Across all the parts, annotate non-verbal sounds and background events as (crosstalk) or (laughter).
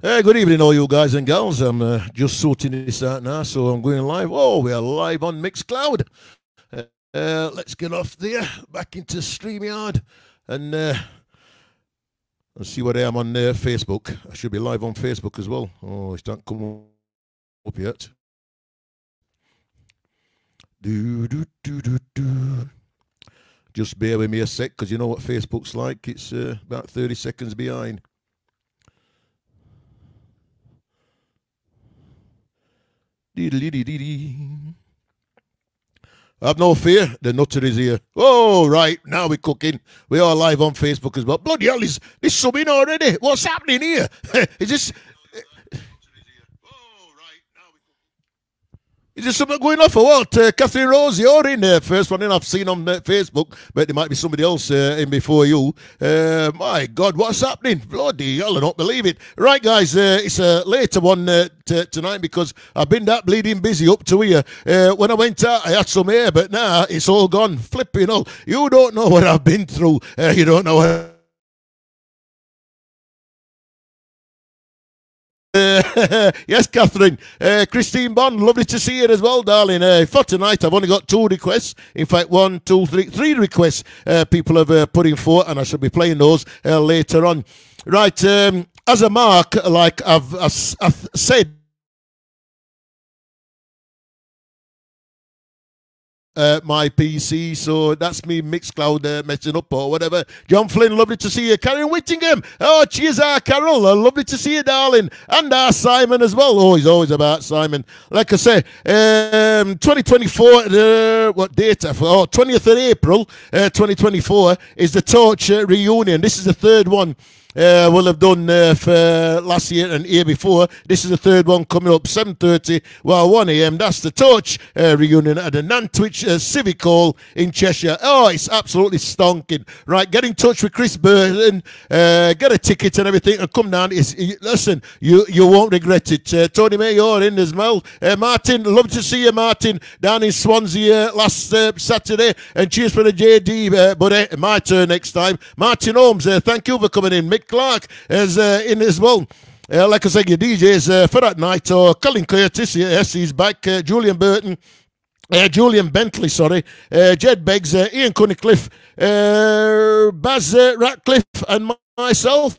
Hey, good evening, all you guys and girls. I'm uh, just sorting this out now, so I'm going live. Oh, we are live on Mixcloud. Uh, uh, let's get off there, back into StreamYard, and uh, and see what I am on uh, Facebook. I should be live on Facebook as well. Oh, it's not come up yet. Do do do do do. Just bear with me a sec, because you know what Facebook's like. It's uh, about 30 seconds behind. Have no fear, the nutter is here. Oh, right, now we're cooking. We are live on Facebook as well. Bloody hell, is this subbing already? What's happening here? (laughs) is this Is there something going off or what? Uh, Catherine Rose, you're in there. First one in I've seen on uh, Facebook, but there might be somebody else uh, in before you. Uh, my God, what's happening? Bloody hell, I don't believe it. Right, guys, uh, it's a later one uh, t- tonight because I've been that bleeding busy up to here. when I went out, I had some air, but now it's all gone. Flipping all. You don't know what I've been through. you don't know what. (laughs) Yes, Catherine. Uh, Christine Bond, lovely to see you as well, darling. Uh, for tonight, I've only got two requests. In fact, one, two, three, three requests uh, people have uh, put in for, and I shall be playing those uh, later on. Right, um, as a mark, like I've, I've, I've said, uh, my PC. So that's me, Mixcloud, uh, messing up or whatever. John Flynn, lovely to see you. Karen Whittingham, oh, cheers, our Carol. Uh, lovely to see you, darling. And our Simon as well. Oh, he's always about Simon. Like I say, um, 2024, uh, what date? Oh, 20th of April, uh, 2024 is the Torch uh, reunion. This is the third one uh, will have done uh, for last year and year before. This is the third one coming up, 7.30, well, 1am. That's the Torch uh, reunion at the Nantwich uh, Civic Hall in Cheshire. Oh, it's absolutely stonking. Right, get in touch with Chris Burton, uh, get a ticket and everything, and come down. It's, listen, you you won't regret it. Uh, Tony you're in as well. Martin, love to see you, Martin, down in Swansea last Saturday. And cheers for the JD, buddy. My turn next time. Martin Holmes, thank you for coming in. Mick Clark is uh, in as well. Uh, like I said, your DJs uh, for that night or Colin Curtis, yes, he's back. Julian Burton, uh, Julian Bentley, sorry, uh, Jed Beggs, uh, Ian Cunnicliffe, Baz Ratcliffe, and myself.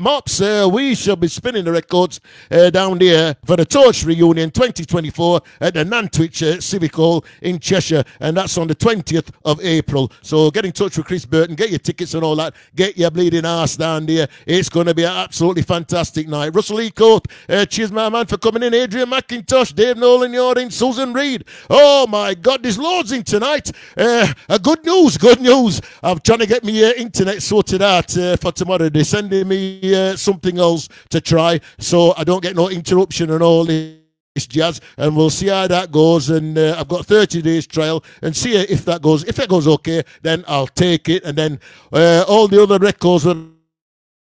Mops, uh, we shall be spinning the records uh, down there for the Torch Reunion 2024 at the Nantwich uh, Civic Hall in Cheshire, and that's on the 20th of April. So get in touch with Chris Burton, get your tickets and all that, get your bleeding ass down there. It's going to be an absolutely fantastic night. Russell E. Court, uh, cheers, my man, for coming in. Adrian McIntosh, Dave Nolan, you're in. Susan Reed. Oh my God, there's loads in tonight. Uh, good news, good news. I'm trying to get my uh, internet sorted out uh, for tomorrow. They're sending me uh, something else to try. So I don't get no interruption and all this jazz and we'll see how that goes and uh, I've got 30 days trial and see if that goes if it goes okay then I'll take it and then uh, all the other records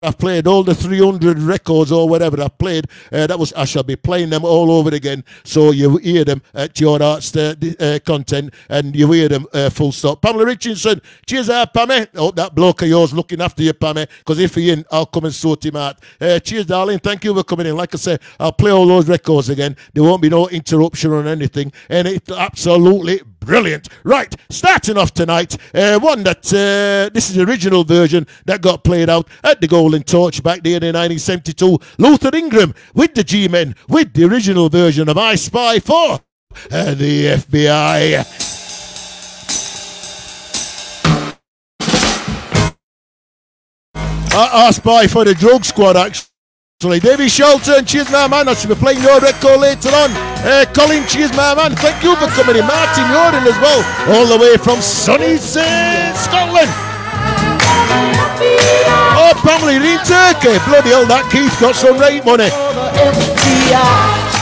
I've played all the 300 records or whatever I've played. Uh, that was I shall be playing them all over again, so you hear them at your arts uh, uh, content and you hear them uh, full stop. Pamela Richardson, cheers out, Pammy. Oh, that bloke of yours looking after you, Pammy, because if he in, I'll come and sort him out. Uh, cheers, darling. Thank you for coming in. Like I said, I'll play all those records again. There won't be no interruption or anything, and it's absolutely brilliant. Right, starting off tonight, one that this is the original version that got played out at the Golden Torch back there in 1972. Luther Ingram with the G-Men with the original version of I Spy 4 uh, the FBI. I, spy for the drug squad actually. Davy Shelton, cheers my man. I should be playing your record later on. Uh, Colin, cheers my man. Thank you for coming in. Martin, you're as well. All the way from sunny Scotland. Oh, family in Turkey. Bloody hell, that Keith got some rate money.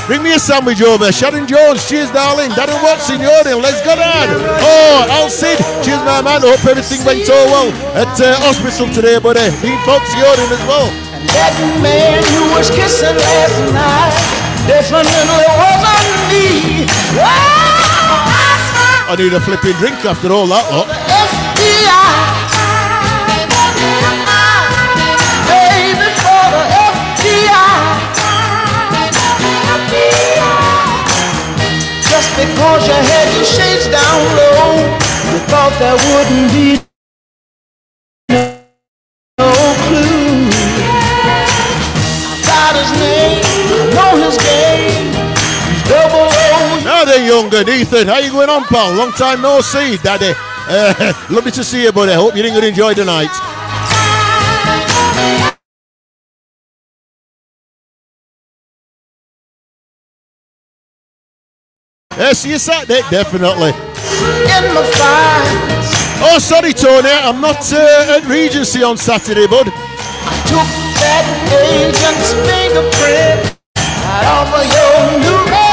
Bring me a sandwich over. Sharon Jones, cheers, darling. Darren Watson, you're. Let's go down. Oh, Al Sid, cheers, my man. Hope everything went all well at uh, hospital today, buddy. Dean Fox, you're in as well. That man you was kissing last night definitely wasn't me. I need a flipping drink after all that lot. Cause you shades down low. You thought there wouldn't be no clue. I got his name, I know his game. He's double O. Now then, younger Ethan, how you going on, pal? Long time no see, daddy. Uh, (laughs) lovely to see you, buddy. Hope going to enjoy the Yes, see you Saturday, definitely. In my files, Oh, sorry, Tony, I'm not uh, at Regency on Saturday, bud. I took that agent's fingerprint right off of your new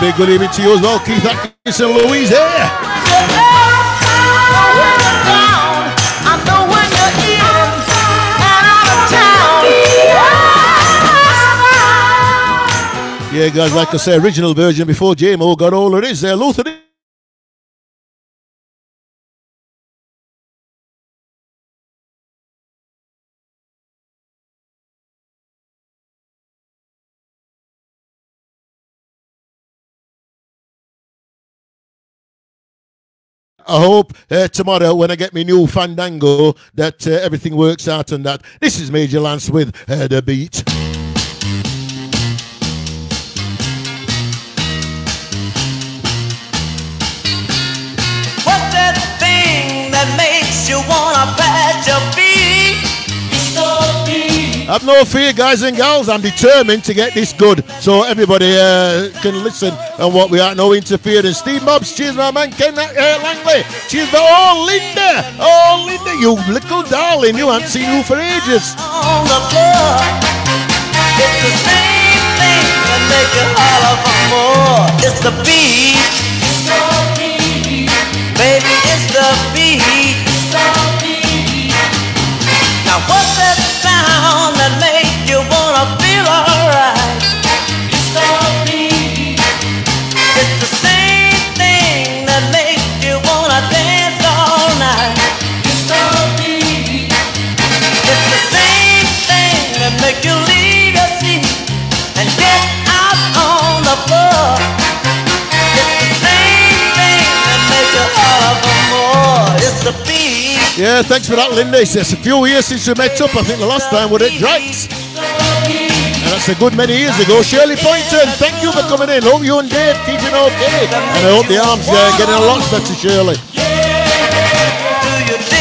big good evening to you as well, Keith Atkinson, Louise here. Yeah, guys, like I say, original version before Jamo got all it is there. Uh, Luther. I hope uh, tomorrow when I get my new fandango that uh, everything works out and that. This is Major Lance with uh, the beat. What's that thing that makes you wanna Have no fear, guys and gals. I'm determined to get this good, so everybody uh, can listen and what we are. No interference. Steve Mobs, cheers, my man. Ken uh, Langley, cheers. For, oh, Linda, oh, Linda, you little darling. You haven't seen you for ages. On the floor. It's the same thing that makes you holler for more. It's the beat. Baby, it's the beat. Now what's that Yeah, thanks for that, Linda. It's a few years since we met up. I think the last time were at Drax. And that's a good many years ago. Shirley Poynton, thank you for coming in. Hope you and Dave keeping okay. And I hope the arms are getting a lot better, Shirley.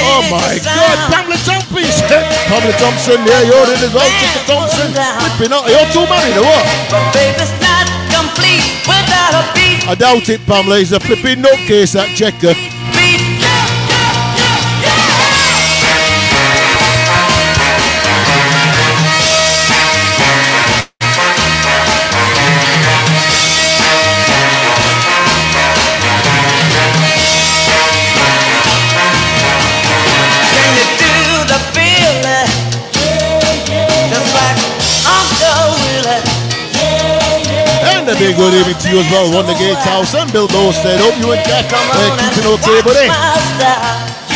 Oh my God. Pamela Thompson. (laughs) Pamela Thompson, yeah, you're in as well. Chica Thompson. Flipping out. You're too married or what? I doubt it, Pamela. He's a flipping nutcase, that checker. And a big good evening to you as well. Run the gatehouse and Bill Bowstead. Hope you and Jack are keeping okay, watch eh, buddy.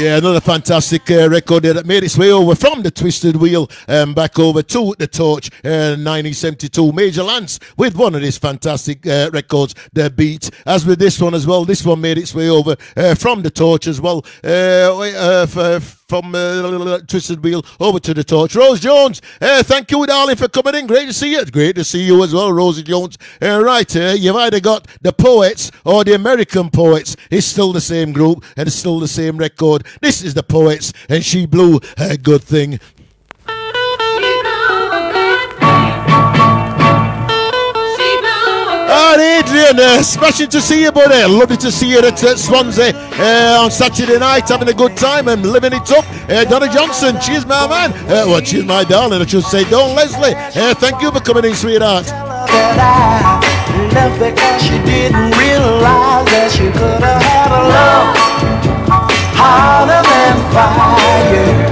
Yeah, another fantastic uh, record that made its way over from the Twisted Wheel um, back over to the Torch uh, 1972. Major Lance with one of his fantastic uh, records, The Beat. As with this one as well, this one made its way over uh, from the Torch as well. Uh, uh, f- from uh, Twisted Wheel over to the Torch. Rose Jones, uh, thank you, darling, for coming in. Great to see you. Great to see you as well, Rosie Jones. Uh, right, uh, you've either got the Poets or the American Poets. It's still the same group and it's still the same record. This is the Poets, and she blew a good thing. Adrian, uh, smashing to see you, buddy. Lovely to see you at uh, Swansea uh, on Saturday night, having a good time and living it up. Uh, Donna Johnson, cheers, my man. Uh, well, cheers, my darling. I should say, Don Leslie. Uh, thank you for coming in, sweetheart. That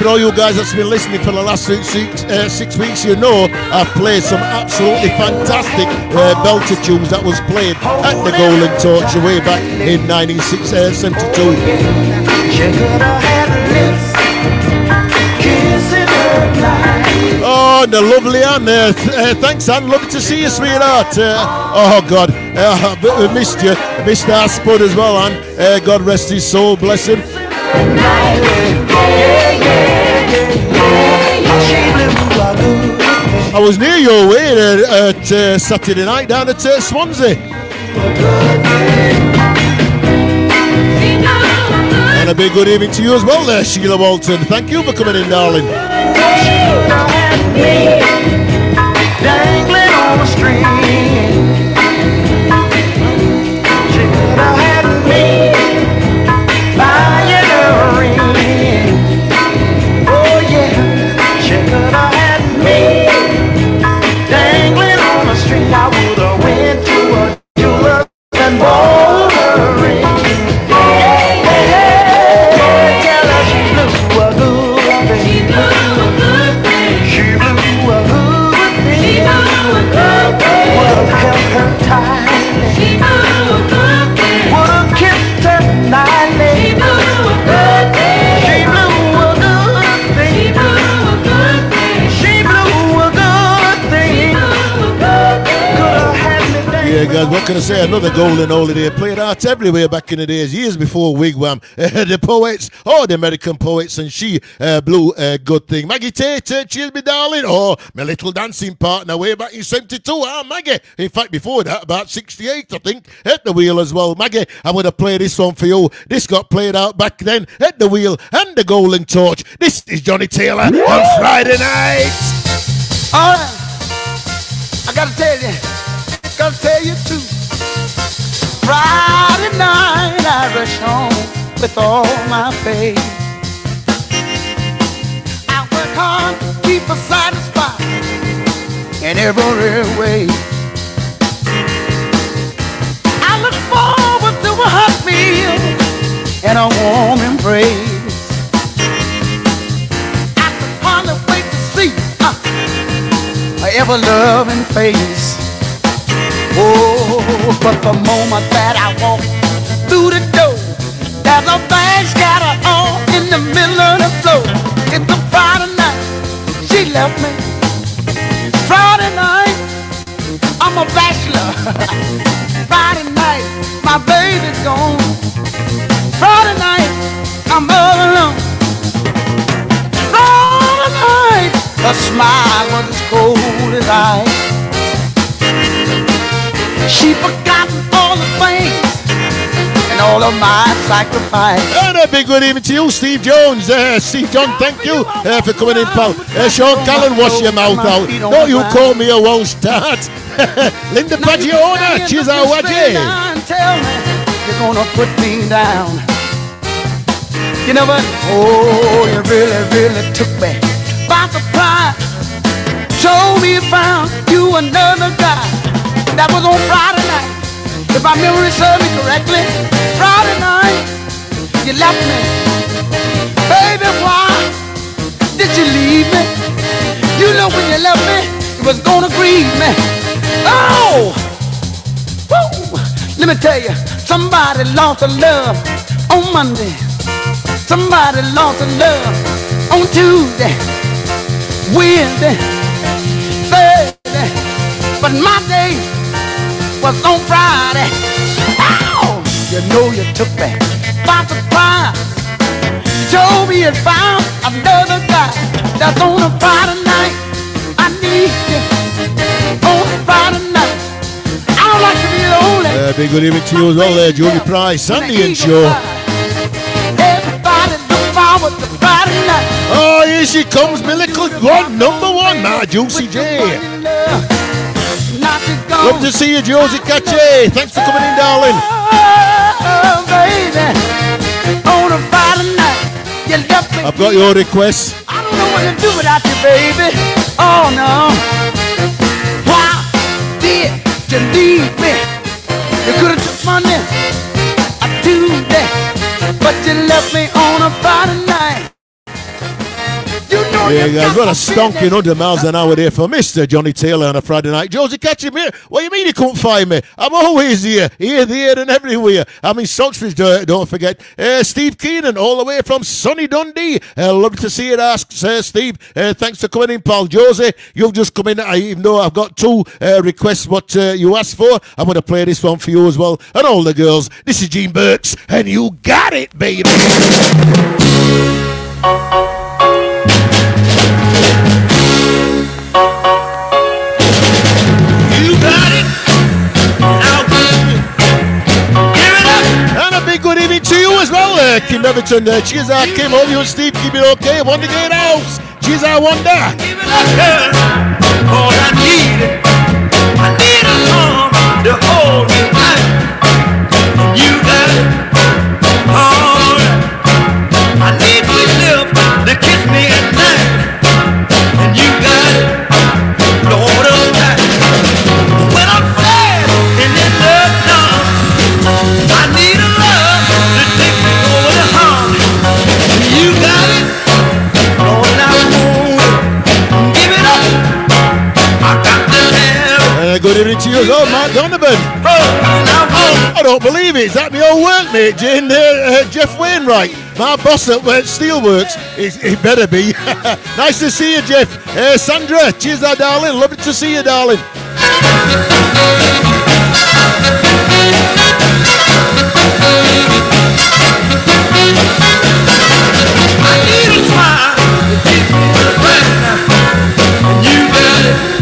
for all you guys that's been listening for the last six, six, uh, six weeks, you know I've played some absolutely fantastic uh, belter tunes that was played at the Golden Torch way back in 1972. She could have had lips kissing her night. Oh, the lovely Anne. Uh, th- uh, thanks, Anne. Lovely to see you, sweetheart. Uh, oh, God. Uh, I missed you. Missed our spud as well, Anne. Uh, God rest his soul. Bless him. I was near your way uh, at uh, Saturday night down at uh, Swansea. And a big good evening to you as well there, Sheila Walton. Thank you for coming in, darling. Dangling on. Yeah, guys, what can I say? Another golden holiday. Played out everywhere back in the days, years before Wigan. (laughs) the poets, oh, the American poets, and she uh, blew a good thing. Maggie Tate, uh, cheers, me darling. Oh, my little dancing partner way back in 72. Ah, Maggie. In fact, before that, about 68, I think, at the wheel as well. Maggie, I'm going to play this one for you. This got played out back then at the wheel and the golden torch. This is Johnny Taylor on Friday night. All right. I gotta tell you, Friday night I rush home with all my faith. I work hard, keep her satisfied in every way. I look forward to a hot meal and a warm embrace. I can hardly wait to see her ever loving face. Oh, but the moment that I good evening to you, Steve Jones. Uh, Steve John, thank you uh, for coming in, pal. Uh, Sean Callan, wash your mouth out. No, you call me a won't start. (laughs) Linda Pagiona, cheers out, Stay Wadgy. down and Tell me you're gonna put me down. You know what? Oh, you really, really took me by surprise. Show me found you another guy. That was on Friday night. If my memory serves me correctly, Friday night you left me. Baby, why did you leave me? You know when you left me, it was gonna grieve me. Oh! Woo! Let me tell you, somebody lost a love on Monday. Somebody lost a love on Tuesday, Wednesday, Thursday. But my day was on Friday. Ow! You know you took me me found another guy that's on a Friday night. I need you on a Friday night. I don't like to be lonely. Uh, big good evening to you as well there, Jody Price, Sandy and Show. Everybody look forward to Friday night. Oh, here she comes, little one, number one, my Juicy J. Love to see you, Josie Cache. Thanks for coming in, darling. Oh, baby, on a Friday night, you left me. I've got your request. I don't know what to do without you, baby. Oh no. Why did you leave me? You could have took money a Tuesday, but you left me on a Friday night. Yeah, you got a to stonking 100 miles an hour there for Mr. Johnny Taylor on a Friday night. Josie, catch him here. What do you mean you couldn't find me? I'm always here, here, there, and everywhere. I'm in Stocksbridge, don't, don't forget. Uh, Steve Keenan, all the way from sunny Dundee. Uh, love to see it, ask uh, Steve. Uh, thanks for coming in, pal. Josie, you've just come in. I, even though I've got two uh, requests what uh, you asked for, I'm going to play this one for you as well. And all the girls, this is Gene Burks, and you got it, baby. Uh, Kim Everton. Uh, cheers out, Kim. Hope you and Steve keep it okay. Gate House. Cheers out, girl. All I need, I to hold me tight. You got it. All right. I need to kiss me at night. And you got good evening to you as well, Mark Donovan. I don't believe it. Is that my old workmate, Jane, uh, uh, Jeff Wainwright? My boss at uh, Steelworks. It, better be. (laughs) nice to see you, Jeff. Uh, Sandra, cheers out, darling. Lovely to see you, darling. I need a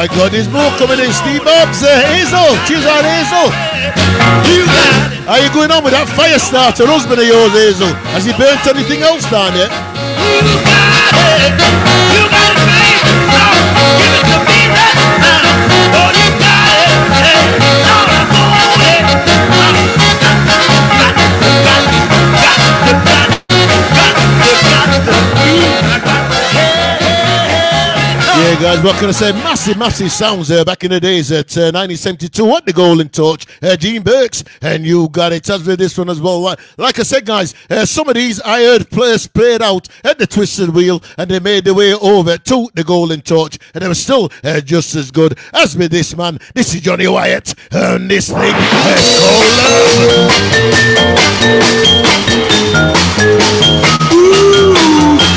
my God, there's more coming in. Steve Hobbs, uh, Hazel, cheers out, Hazel. You got it. How you going on with that fire starter husband of yours, Hazel? Has he burnt anything else down yet? Yeah, guys, what can I say? Massive, massive sounds there back in the days at uh, 1972 What the Golden Torch. Uh, Gene Burks, and you got it. As with this one as well. Like, I said, guys, uh, some of these I heard players played out at the Twisted Wheel, and they made their way over to the Golden Torch, and they were still uh, just as good as with this man. This is Johnny Wyatt, and this thing is called love. Ooh,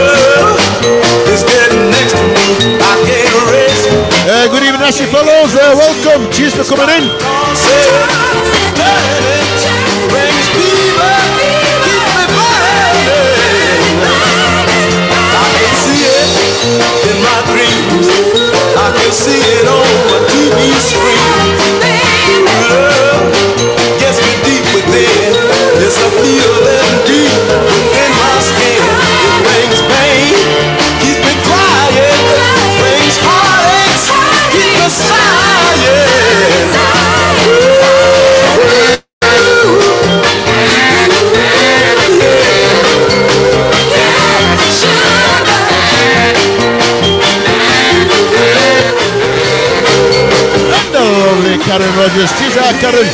love is getting next to me. I can't it. Eh, good evening, Ashley fellows. Eh, welcome. Cheers for coming in. Say it, brings Karen Rogers. Cheers out, Karen.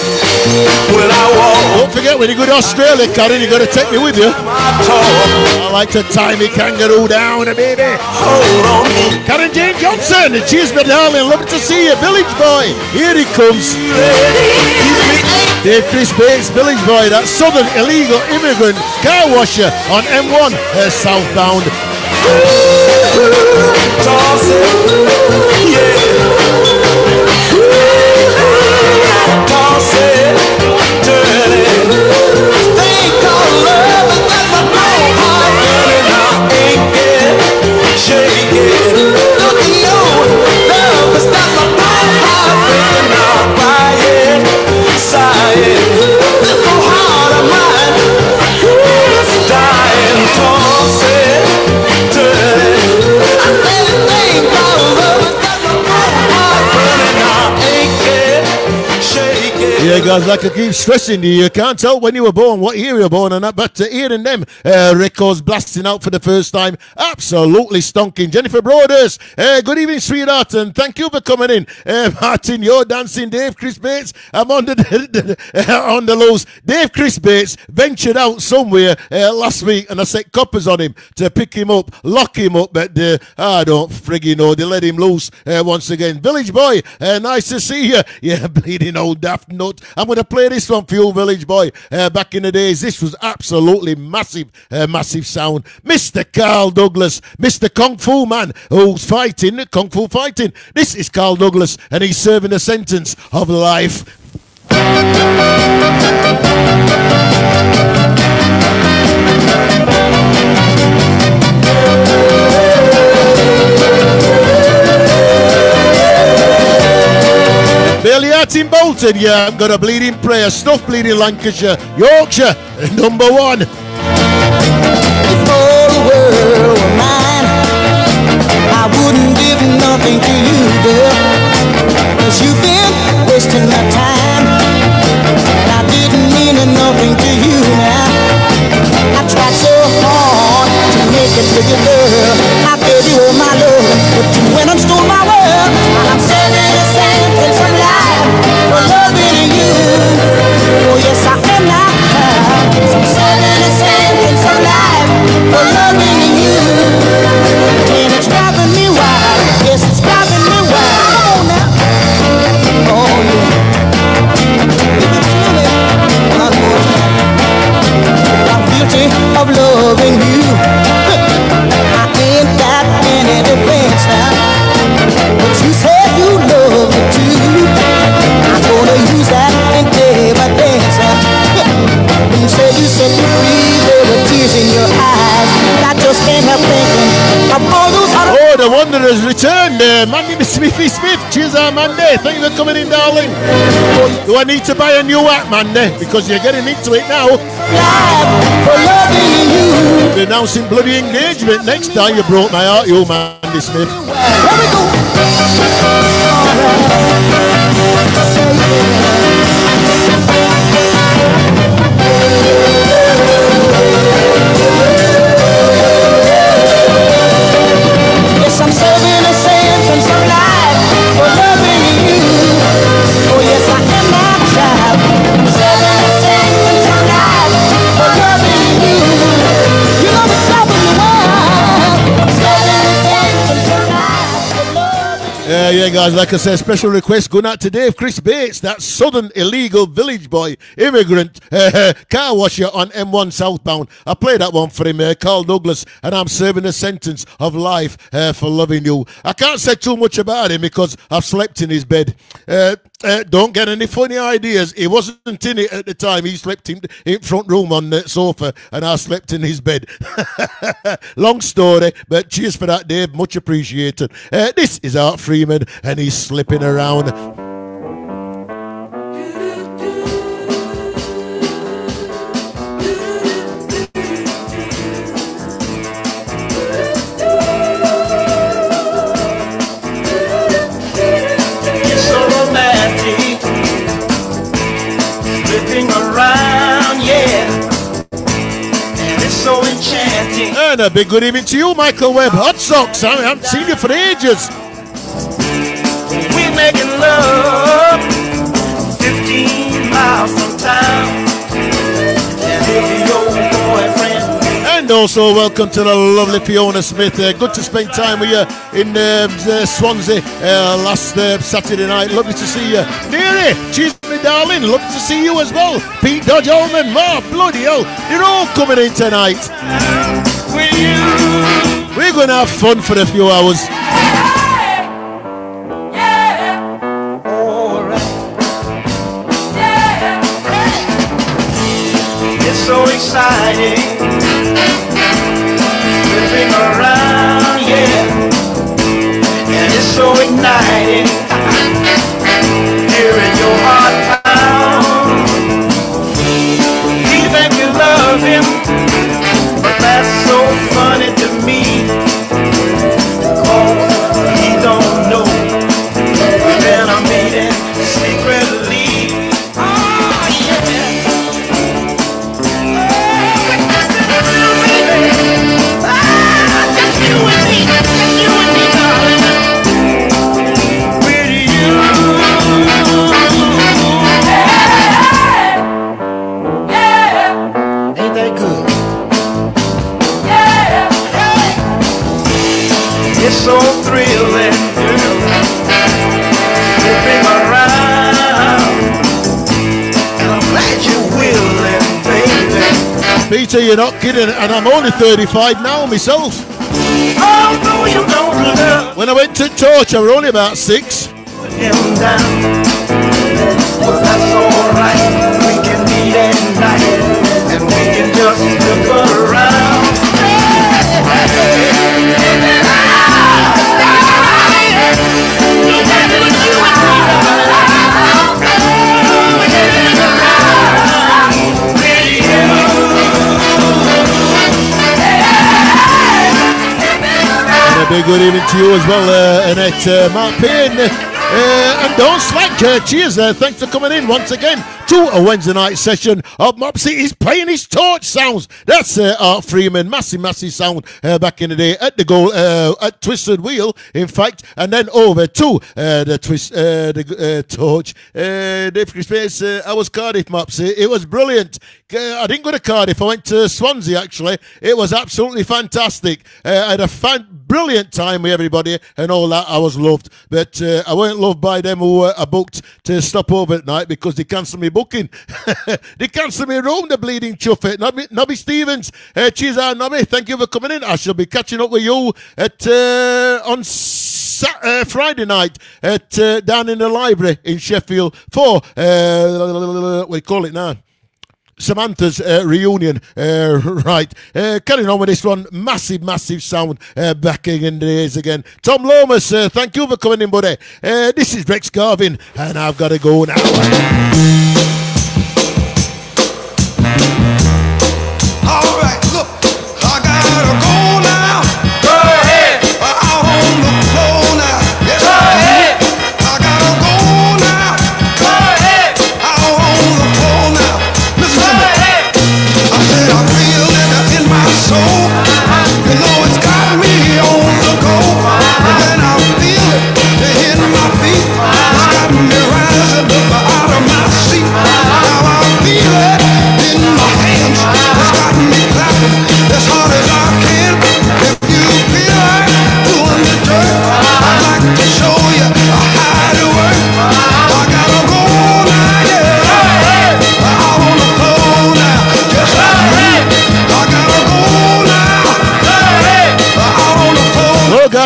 When I walk Don't forget, when you go to Australia, Karen, you got to take me with you. I like to tie me kangaroo down, baby. hold on. Karen Jane Johnson, cheers, my darling. Love to see you, Village Boy. Here he comes. Dave Chris Bates, Village Boy, that southern illegal immigrant car washer on M1, uh, southbound. Toss it, yeah. Toss Guys, like I keep stressing you, you can't tell when you were born, what year you were born, and that, but uh, hearing them uh, records blasting out for the first time, absolutely stonking. Jennifer Broders, uh, good evening, sweetheart, and thank you for coming in. Uh, Martin, you're dancing. Dave Chris Bates, I'm on the, (laughs) on the lows. Dave Chris Bates ventured out somewhere uh, last week, and I set coppers on him to pick him up, lock him up, but uh, I don't friggin' know. They let him loose uh, once again. Village boy, uh, nice to see you. (laughs) Yeah, bleeding old daft nut. I'm going to play this one for you, Village boy. Uh, back in the days, this was absolutely massive, uh, massive sound. Mr. Carl Douglas, Mr. Kung Fu man who's fighting, Kung Fu fighting. This is Carl Douglas, and he's serving a sentence of life. Barely in Bolton, yeah, I've got a bleeding prayer. Stuff bleeding Lancashire, Yorkshire, (laughs) number one. To to to my love, but you went and stole my world. Mandy. Thank you for coming in, darling. Do I need to buy a new hat, Mandy? Because you're getting into it now. life for loving you. Announcing bloody engagement next time you broke my heart, you Mandy Smith. Here we go. Yeah, guys. Like I said, special request going out to Dave Chris Bates, that southern illegal village boy, immigrant, (laughs) car washer on M1 southbound. I played that one for him, uh, Carl Douglas, and I'm serving a sentence of life uh, for loving you. I can't say too much about him because I've slept in his bed. Uh, uh, don't get any funny ideas. He wasn't in it at the time. He slept in, in front room on the sofa, and I slept in his bed. (laughs) Long story, but cheers for that, Dave. Much appreciated. Uh, this is Art Freeman, and he's slipping around. and a big good evening to you, Michael Webb. Hot socks, I haven't seen you for ages. We making love 15 miles from town. And also, welcome to the lovely Fiona Smith. Uh, good to spend time with you in uh, uh, Swansea uh, last uh, Saturday night. Lovely to see you. Neary, cheers, me darling. Lovely to see you as well. Pete Dodge Allman, Ma, bloody hell. You're all coming in tonight. We're going to have fun for a few hours. It's so exciting. Around, yeah. And it's so igniting. Hearing Peter, you're not kidding. And I'm only 35 now myself. Although you don't love When I went to Torch, I was only about six. Well, a big good evening to you as well, uh, Annette, uh, Payne. Uh, and don't slack, uh, cheers there. Thanks for coming in once again to a Wednesday night session of Mopsey. He's playing his torch sounds. That's uh, Art Freeman, massive, massive sound uh, back in the day at the goal, uh, at Twisted Wheel, in fact, and then over to uh, the twist, uh, the uh, torch. Uh, Dave I was Cardiff Mopsey. It was brilliant. I didn't go to Cardiff. I went to Swansea actually. It was absolutely fantastic. I had a fan- brilliant time with everybody and all that. I was loved, but I weren't loved by them who booked to stop over at night because they cancelled me booking. (laughs) they cancelled me room. The bleeding chuffet. Nobby, Nobby Stevens. Uh, cheers out, Nobby. Thank you for coming in. I shall be catching up with you at uh, on. Sa- uh, Friday night at uh, down in the library in Sheffield for uh, we call it now Samantha's uh, reunion, uh, (laughs) right? Uh, carrying on with this one, massive, massive sound uh, back in the days again. Tom Lomas, thank you for coming in, buddy. Uh, this is Rex Garvin, and I've got to go now.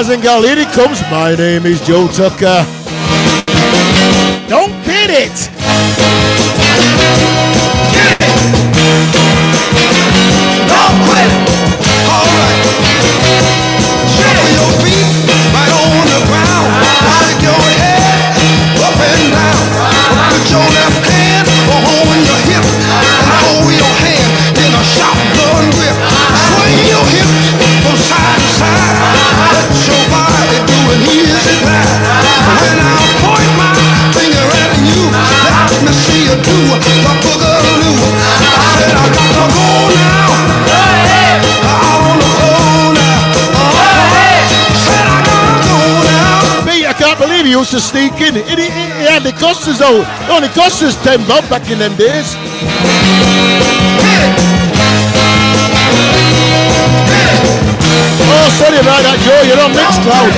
Gal, here it comes. My name is Joe Tucker. Don't fit it. Don't quit. All right. You do the boogaloo. I said I got to go now. On the floor now. Said I gotta go now. Me, I can't believe he used to sneak in. He, he, he had the cost us though. It only cost us 10 bob back in them days. It. Oh, sorry about that, Joe. You're on Mixcloud.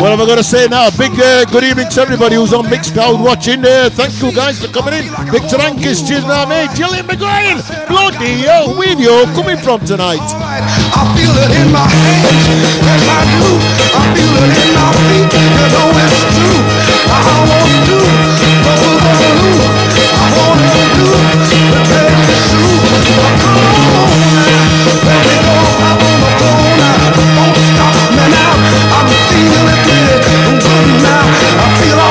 What am I going to say now? Big uh, good evening to everybody who's on mixed Mixcloud watching. Uh, thank you guys for coming in. Victor Angus, cheers, my mate. Gillian McGuire. Bloody hell, where you coming from tonight? I feel it in my hands, I feel it in my feet, you know it's true. I we gonna do? I wanna do, the shoe. Come on feel it, I'm drunk now, I feel all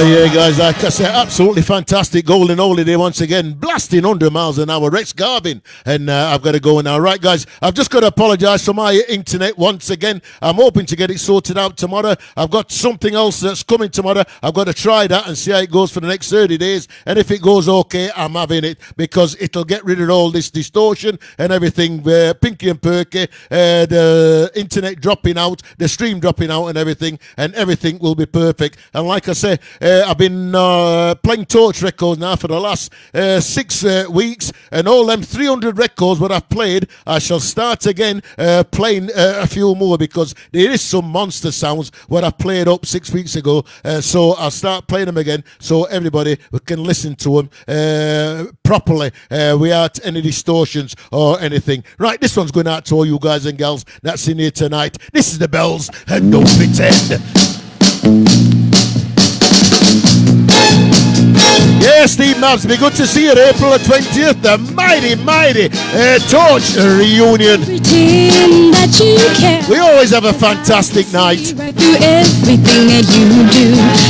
Yeah, guys, like I said, absolutely fantastic golden holiday once again, blasting 100 miles an hour. Rex Garvin, and uh, I've got to go now. Right, guys, I've just got to apologise for my internet once again. I'm hoping to get it sorted out tomorrow. I've got something else that's coming tomorrow. I've got to try that and see how it goes for the next 30 days. And if it goes okay, I'm having it because it'll get rid of all this distortion and everything, uh, pinky and perky, uh, the internet dropping out, the stream dropping out, and everything, and everything will be perfect. And like I say, uh, I've been uh, playing Torch records now for the last uh, six uh, weeks, and all them 300 records what I've played, I shall start again uh, playing uh, a few more because there is some monster sounds what I played up six weeks ago. So I'll start playing them again so everybody can listen to them properly without any distortions or anything. Right, this one's going out to all you guys and gals that's in here tonight. This is the bells, and don't pretend. Yes, Steve Mabs, be good to see you. April the 20th, the mighty, mighty uh, Torch reunion. That you care. We always have a fantastic night. Right through everything that you do.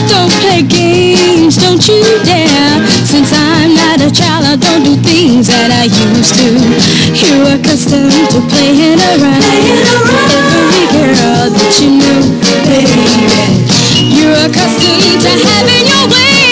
Don't play games, don't you dare. Since I'm not a child, I don't do things that I used to. You're accustomed to playing around. Every girl that you knew, baby. You're accustomed to having your way.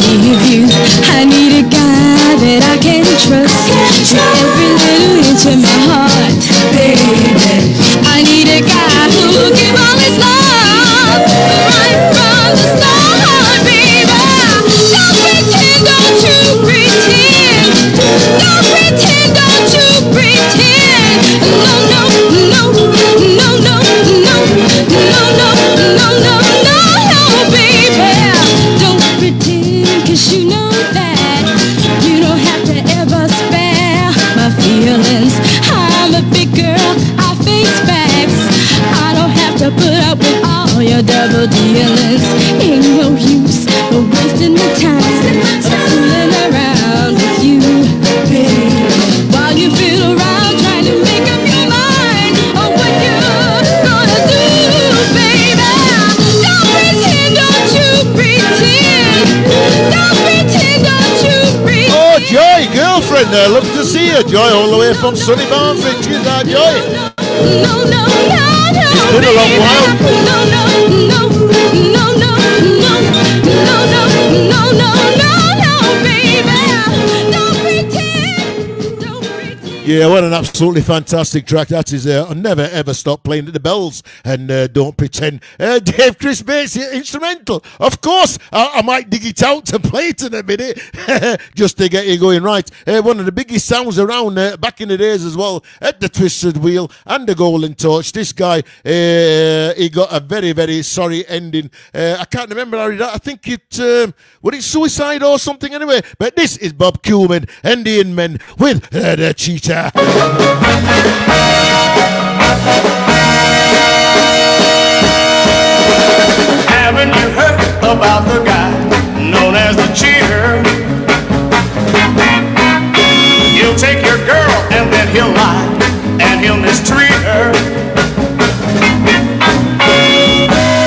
Judah Joy all the way from Sunny Barnes in Judah Joy. It's been a long while. Yeah, what an absolutely fantastic track that is. Uh, never ever stop playing the bells and uh, don't pretend. Uh, Dave Chris Bates, instrumental. Of course, I, I might dig it out to play it in a minute (laughs) just to get you going right. Uh, one of the biggest sounds around uh, back in the days as well at the Twisted Wheel and the Golden Torch. This guy, uh, he got a very, very sorry ending. Uh, I can't remember how he died. I think it, um, was it suicide or something anyway? But this is Bob Kuban and the In-Men with the Cheater. Haven't you heard about the guy known as the cheater? He'll take your girl and then he'll lie and he'll mistreat her.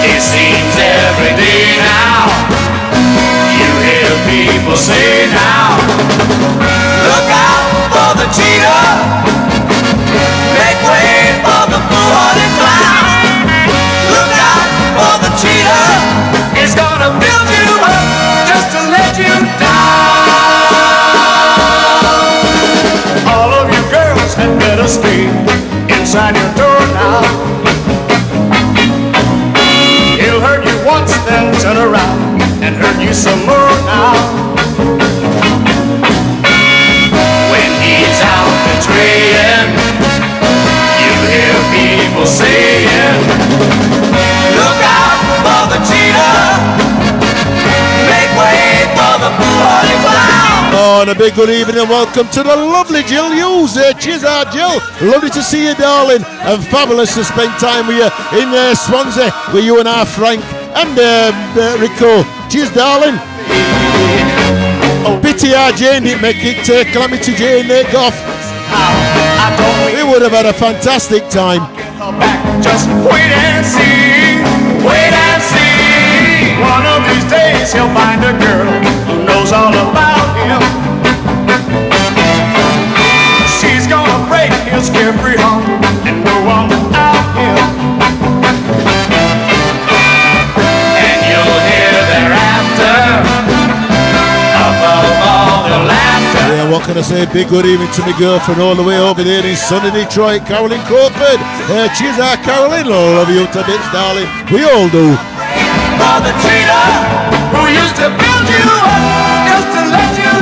It seems every day now you hear people say now, look out the cheater, Make way for the foolhardy clown. Look out for the cheater, It's gonna build you up just to let you down. All of you girls had better stay inside your door now. He'll hurt you once, then turn around and hurt you some more. A big good evening and welcome to the lovely Jill Hughes. Uh, cheers, our Jill. Lovely to see you, darling, and fabulous to spend time with you in uh, Swansea with you and our Frank and um, uh, Rico. Cheers, darling. Pity our Jane didn't make it. Uh, Calamity Jane, uh, Goff. We would have had a fantastic time. Just wait and see, wait and see. One of these days he'll find a girl who knows all about him. His carefree heart and go on without him. And you'll hear thereafter above all the laughter. Yeah, what can I say? Big good evening to my girlfriend all the way over there in sunny Detroit, Carolyn Crawford. Uh, cheers, our Carolyn. Love you to bits, darling. We all do. For the cheater who used to build you up just to let you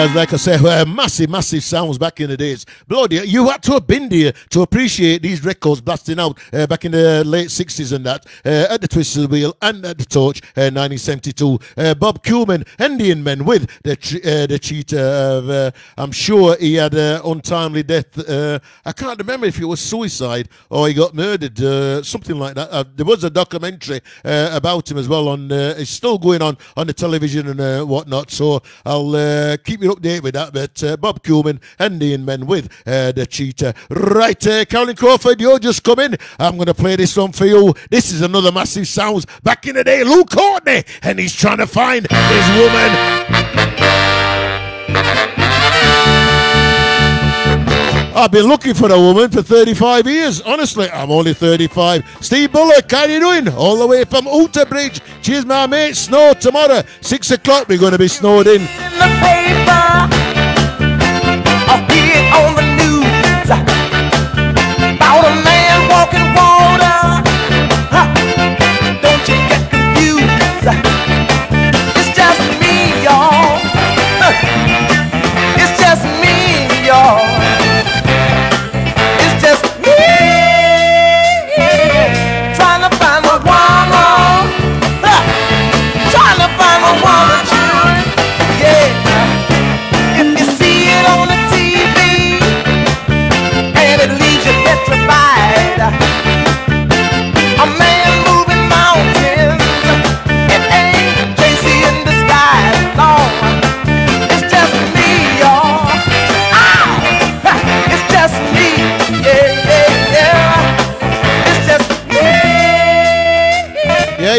Guys, like I said, uh, massive, massive sounds back in the days. Bloody, you had to have been there to appreciate these records blasting out uh, back in the late 60s and that, uh, at the Twisted Wheel and at the Torch, uh, 1972. Uh, Bob Kuban, Indian Men with the uh, the cheater. Uh, I'm sure he had an untimely death. I can't remember if it was suicide or he got murdered, something like that. There was a documentary about him as well on. It's still going on on the television and whatnot. So I'll keep you updated with that. But uh, Bob Kuban, Indian Men with uh, the cheater. Right, uh, Carolyn Crawford, you're just coming. I'm going to play this one for you. This is another massive sounds back in the day. Lou Courtney, and he's trying to find his woman. I've been looking for a woman for 35 years. Honestly, I'm only 35. Steve Bullock, how you doing? All the way from Bridge. Cheers, my mate. Snow tomorrow, 6 o'clock. We're going to be snowed in.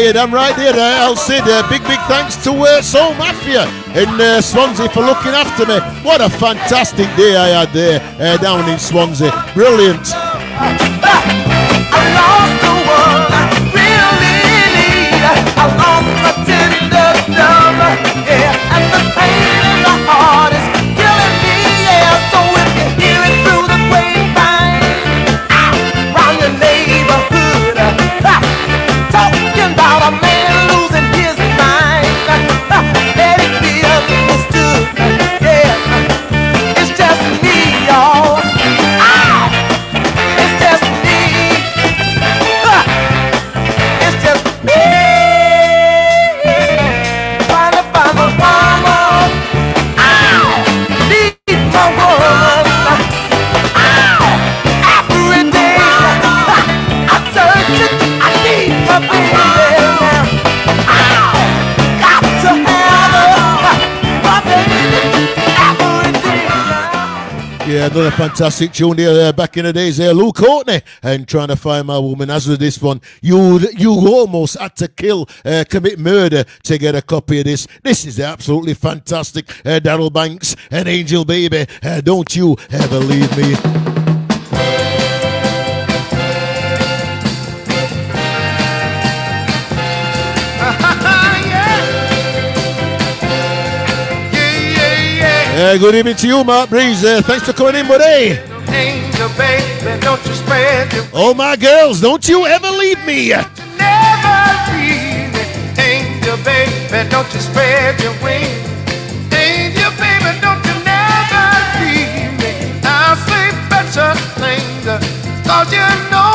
You're damn right there, uh, Al Sid. Uh, big, big thanks to uh, Soul Mafia in uh, Swansea for looking after me. What a fantastic day I had there uh, down in Swansea. Brilliant. Yeah, another fantastic tune there uh, back in the days there. Lou Courtney and trying to find my woman. As with this one, you you almost had to kill, uh, commit murder to get a copy of this. This is absolutely fantastic. Uh, Darrell Banks and Angel Baby. Uh, don't you ever leave me. Yeah, good evening to you, Mark Breeze. Uh, thanks for coming in, buddy. Oh, my girls, don't you ever leave me. Angel, baby, don't you spread your wings. Angel, baby, don't you never leave me. I say better you know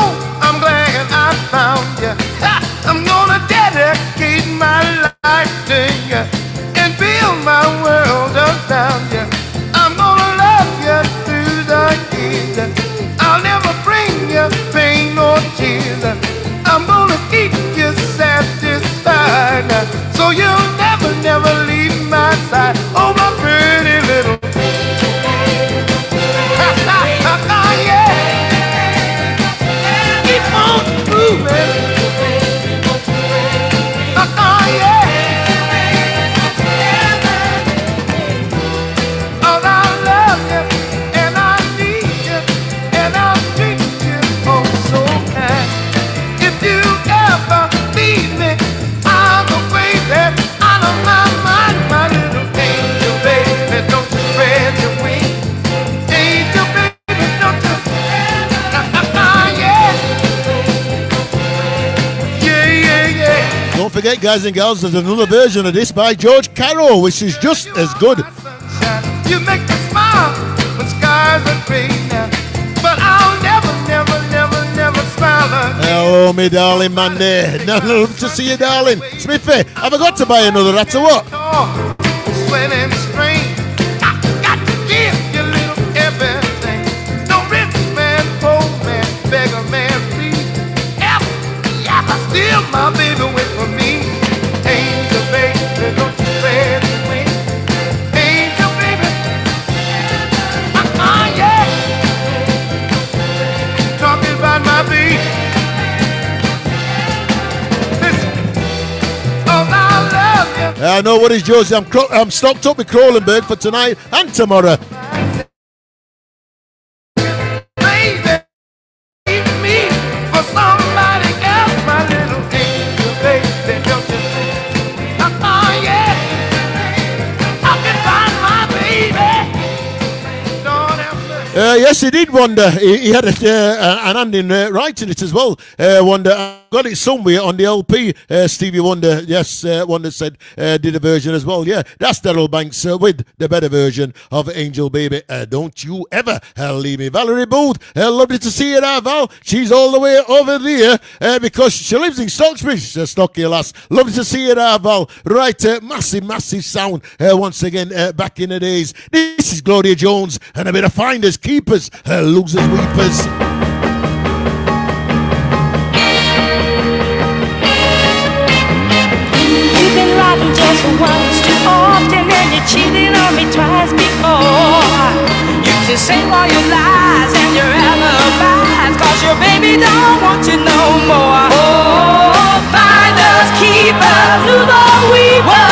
guys and girls, there's another version of this by George Carroll, which is just as good. You make me smile when skies are gray now. But I'll never, never, never, never smile again. Hello, oh, me darling Mandy. (laughs) Now, love to see you, darling. Smithy, have I got to buy another? That's a what? I know what is Josie. I'm, I'm stocked up with Crawlenberg for tonight and tomorrow. Yes, he did wonder. He, he had a, uh, an hand in uh, writing it as well. Uh, wonder. I got it somewhere on the LP. Uh, Stevie Wonder, yes, uh, Wonder said uh, did a version as well. Yeah, that's Darrell Banks uh, with the better version of Angel Baby. Uh, don't you ever uh, leave me, Valerie Booth. Uh, lovely to see you there, Val. She's all the way over there uh, because she lives in Stocksbridge. She's a stocky lass. Lovely to see you there, Val. Right, uh, massive, massive sound uh, once again uh, back in the days. This is Gloria Jones and a bit of finders, keepers, uh, losers, weepers. You've been riding just once too often and you cheated on me twice before. You can say all your lies and your alibis, cause your baby don't want you no more. Oh, finders, keepers, loser, weepers.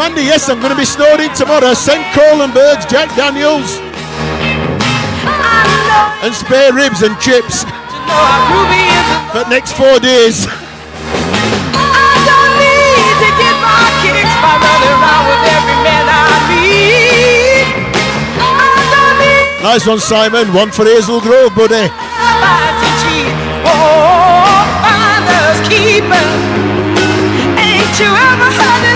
Mandy, yes, I'm going to be snowed in tomorrow. St. Crawlenbergs, Jack Daniels, and spare ribs and chips for the next four days. Nice one, Simon. One for Hazel Grove, buddy. keepers. Ain't you ever heard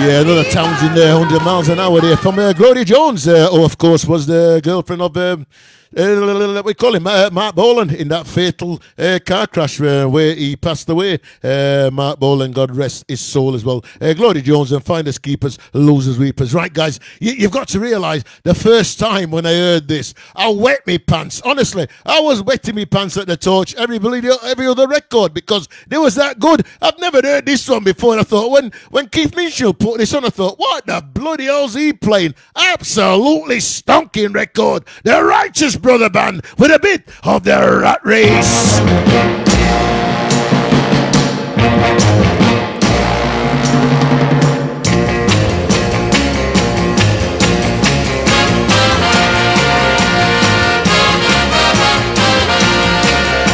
Yeah, another Townsend there, 100 miles an hour there from uh, Gloria Jones, uh, who of course was the girlfriend of um, uh, we call him uh, Marc Bolan in that fatal uh, car crash uh, where he passed away. Uh, Marc Bolan, God rest his soul as well. Uh, Glory Jones and finders keepers, losers weepers. Right, guys, you, you've got to realise the first time when I heard this, I wet me pants. Honestly, I was wetting me pants at the torch every every other record because they was that good. I've never heard this one before. And I thought when when Keith Minshull put this on, I thought, what the bloody hell's he playing? Absolutely stonking record. The righteous brother band with a bit of the rat race.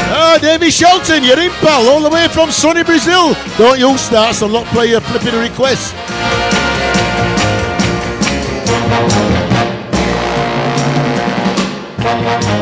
Ah, Davy Shelton, you're all the way from sunny Brazil. Don't you start, so not play your flipping request. Uh,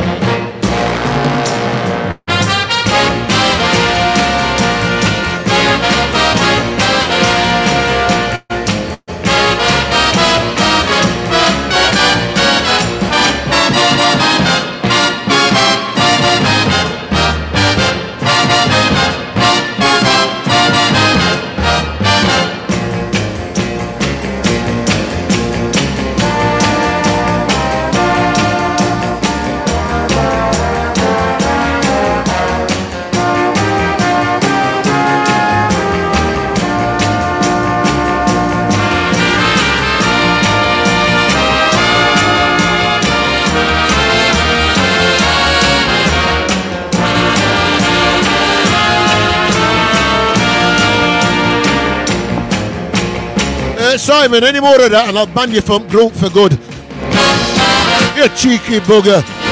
Simon, any more of that and I'll ban you from group for good. You cheeky bugger.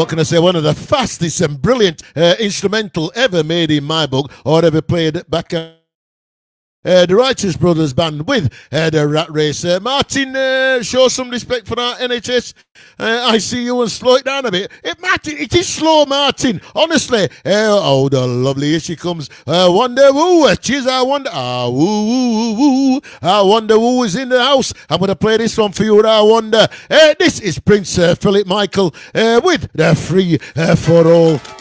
What can I say? One of the fastest and brilliant uh, instrumental ever made in my book, or ever played back. Uh, uh, the Righteous Brothers band with uh, the Rat Race. Uh, Martin, show some respect for our NHS. Uh, I see you and slow it down a bit. It, Martin, it is slow, Martin. Honestly. Uh, oh, the lovely. Here she comes. Uh, wonder Woo. Cheers, I wonder. Ah, woo, woo, woo, woo. I wonder who is in the house. I'm going to play this one for you, I wonder. Uh, this is Prince Philip Mitchell with the Free for All.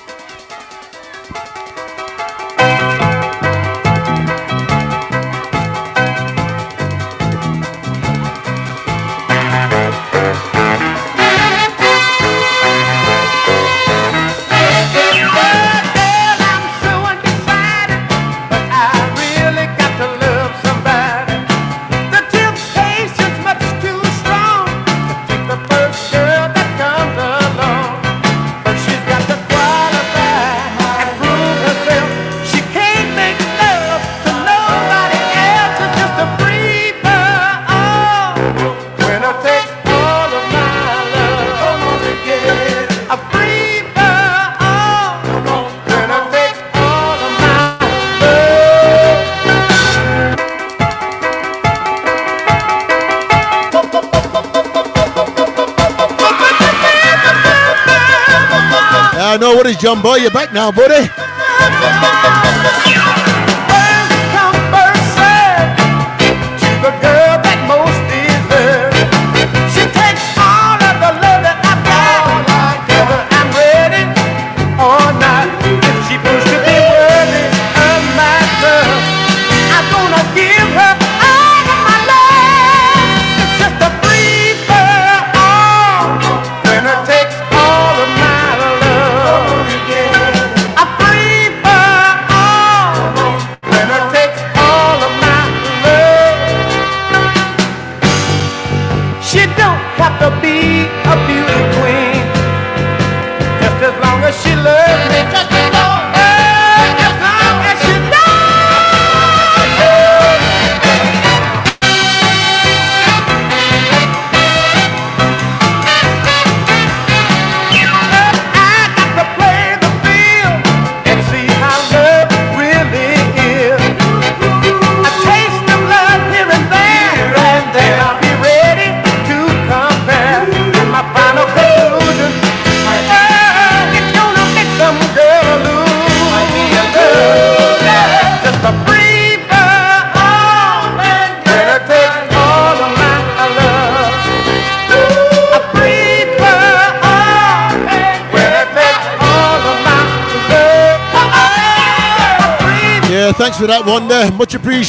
Know what is Boy. You're back now, buddy.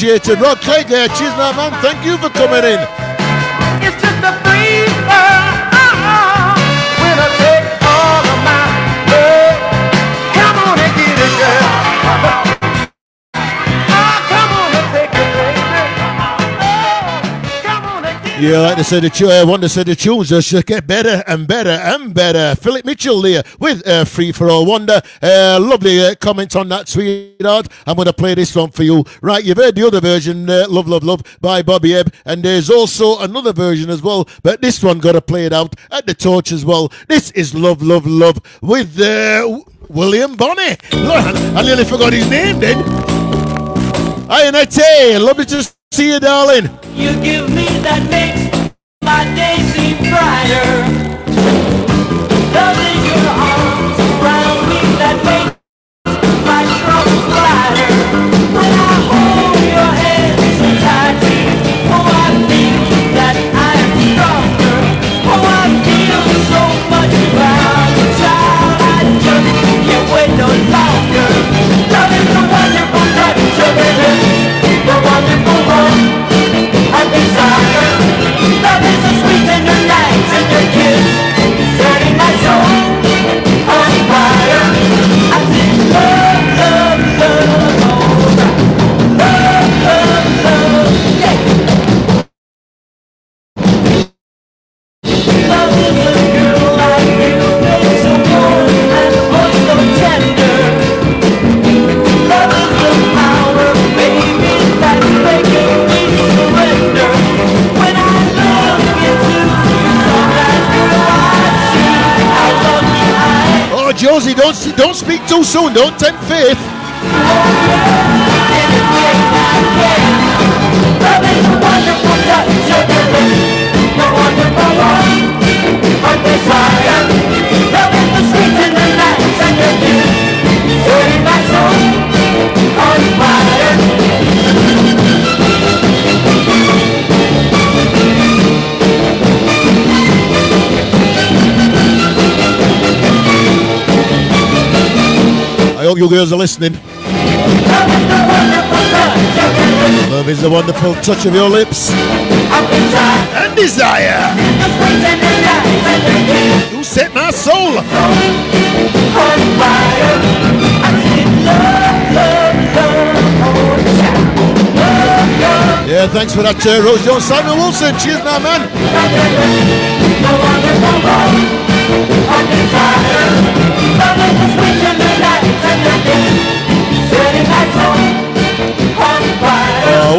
Appreciated. Rod Clegg there. Uh, Cheers, my man. Thank you for coming in. Yeah, like they said, the tu- uh, Wonder said the tunes just get better and better and better. Philip Mitchell there with uh, Free for All Wonder. Uh, lovely uh, comment on that, sweetheart. I'm going to play this one for you. Right, you've heard the other version, uh, Love, Love, Love by Bobby Ebb, and there's also another version as well, but this one got to play it out at the torch as well. This is Love, Love, Love with uh, William Bonney. (laughs) I nearly forgot his name then. Hi, Annette. Lovely to see you, darling. You give me that makes my day seem brighter. Loving your arms around me that makes my troubles lighter. Don't don't speak too soon. Don't tempt faith. You girls are listening. Love is the wonderful touch of your lips and desire. You set my soul. on fire. Yeah, thanks for that, uh, Rose Jones. Simon Wilson. Cheers, my man.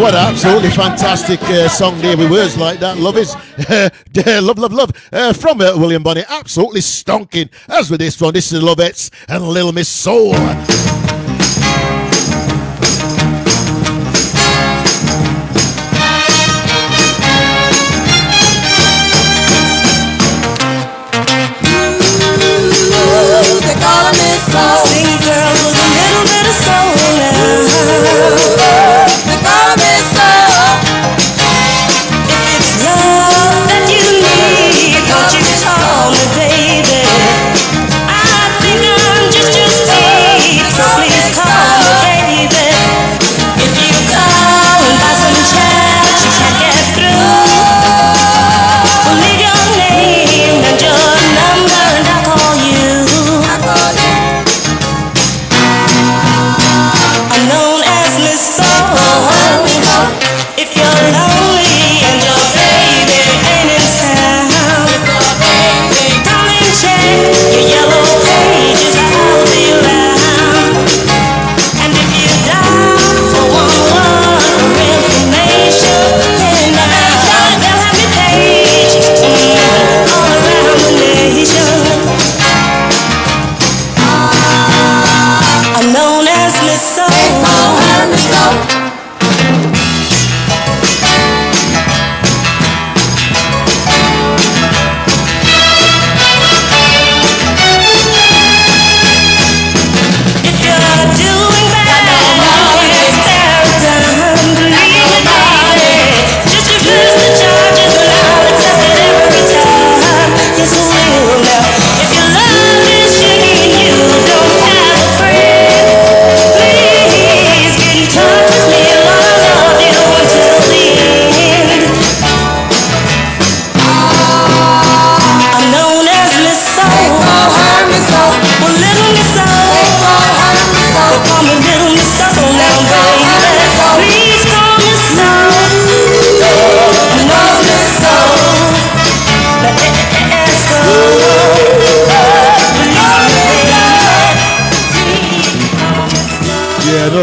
What an absolutely fantastic uh, song there with words like that. Love is, (laughs) love, love, love. Uh, from uh, William Bonney. Absolutely stonking. As with this one, this is "Love Lovettes and Little Miss soul. Sing girl with a little bit of soul now.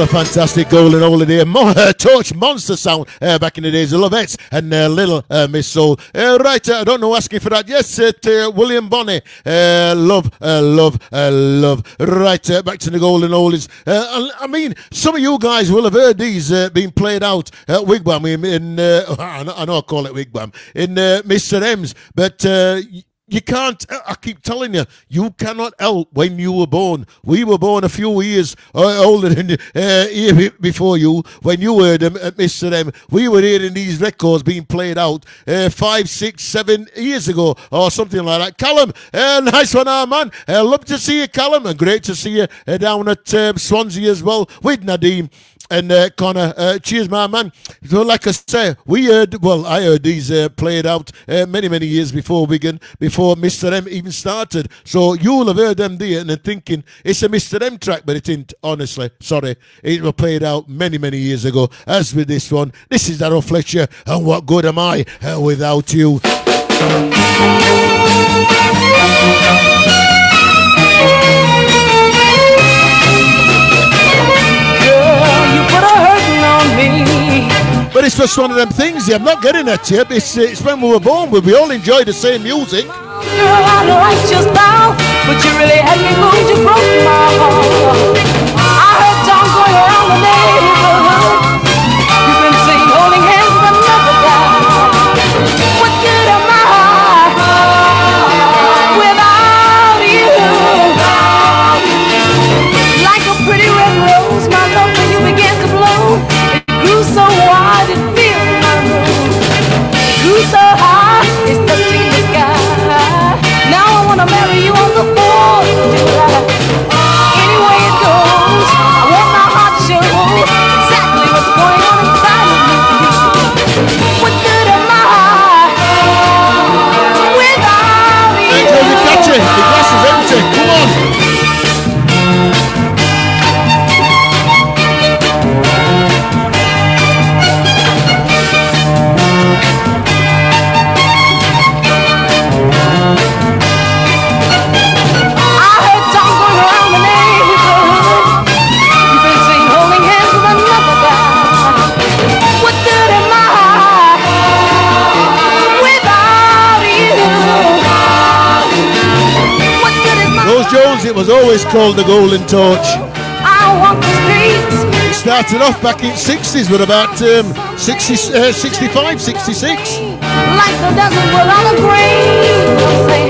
Fantastic golden holiday. Mo- uh, Torch Monster sound uh, back in the days. The Lovettes and uh, Little uh, Miss Soul. Uh, right, uh, I don't know asking for that. Yes, uh, William Bonney. Uh, love, uh, love, uh, love. Right, uh, back to the golden oldies. Uh, I I mean, some of you guys will have heard these uh, being played out at Wigwam in, in uh, (laughs) I know- I know I call it Wigwam, in uh, Mr. M's, but uh, you can't, I keep telling you, you cannot help when you were born. We were born a few years uh, older than uh, before you. When you heard them at Mr. M, we were hearing these records being played out uh, five, six, seven years ago or something like that. Callum, uh, nice one, our man. Uh, love to see you, Callum, and great to see you uh, down at Swansea as well with Nadeem and uh, Connor. Uh, cheers, my man. So, like I say, we heard, well, I heard these uh, played out uh, many, many years before Wigan, before Mr. M even started. So, you'll have heard them there and thinking it's a Mr. M track, but it ain't, honestly. Sorry. It was played out many, many years ago. As with this one, this is Darrow Fletcher, and what good am I uh, without you? Me. But it's just one of them things. Yeah, I'm not getting at tip. It's, it's when we were born. We, we all enjoy the same music. Girl, I like your style, but you really had me moved. You broke my heart. I heard Tom going around the neighborhood. You've been seen holding hands going on always called the Golden Torch. I walk the streets. It started off back in 60s with about um, 60, uh, 65, 66. Like the desert without a grain of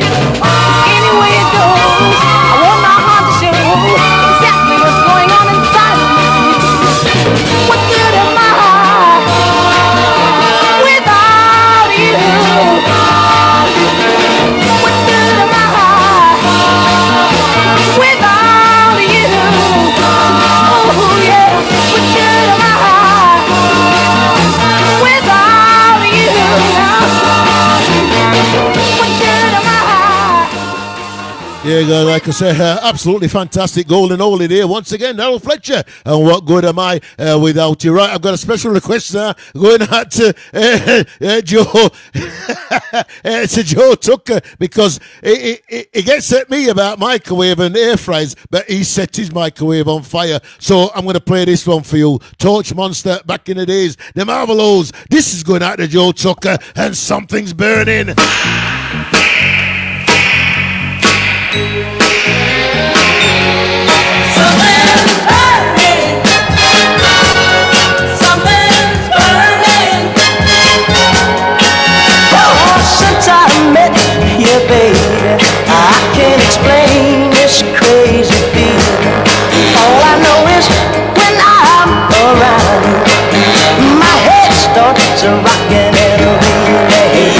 Yeah, guys, like I said, uh, absolutely fantastic golden oldie there. Once again, Darrow Fletcher. And what good am I uh, without you? Right, I've got a special request uh, going out to uh, (laughs) uh, Joe, (laughs) uh, to Joe Tucker, because he gets at me about microwave and air fryers, but he set his microwave on fire. So I'm going to play this one for you. Torch Monster, back in the days, the Marvelos. This is going out to Joe Tucker, and something's burning. Baby, I can't explain this crazy feeling. All I know is when I'm around my head starts rocking and reeling.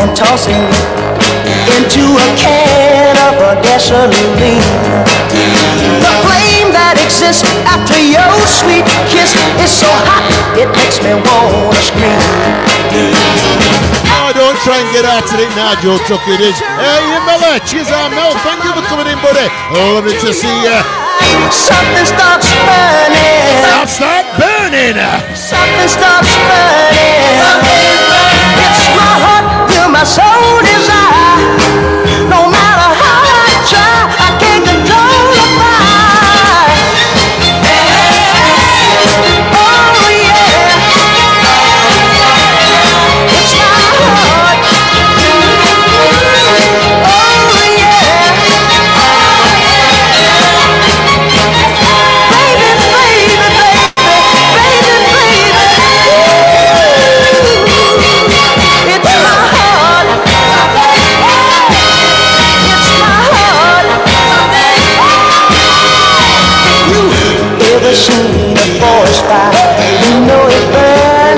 And tossing it into a can of a gasoline. The flame that exists after your sweet kiss is so hot it makes me wanna scream. Oh, don't try and get out of it now, Joe Tucker. It is. Hey, Miller, cheers out, Mel. Thank you for coming in, buddy. Oh, lovely to see you. something starts burning. Now start burning. Something starts burning. It's soul desire.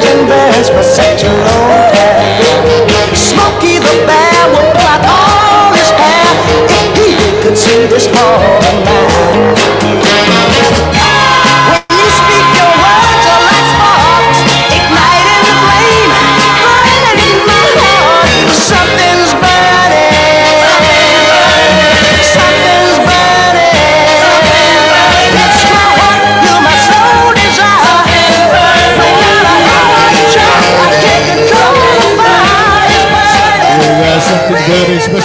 And burns for such a long time. Smokey the bear will pull all his hair if he could see this morning mine.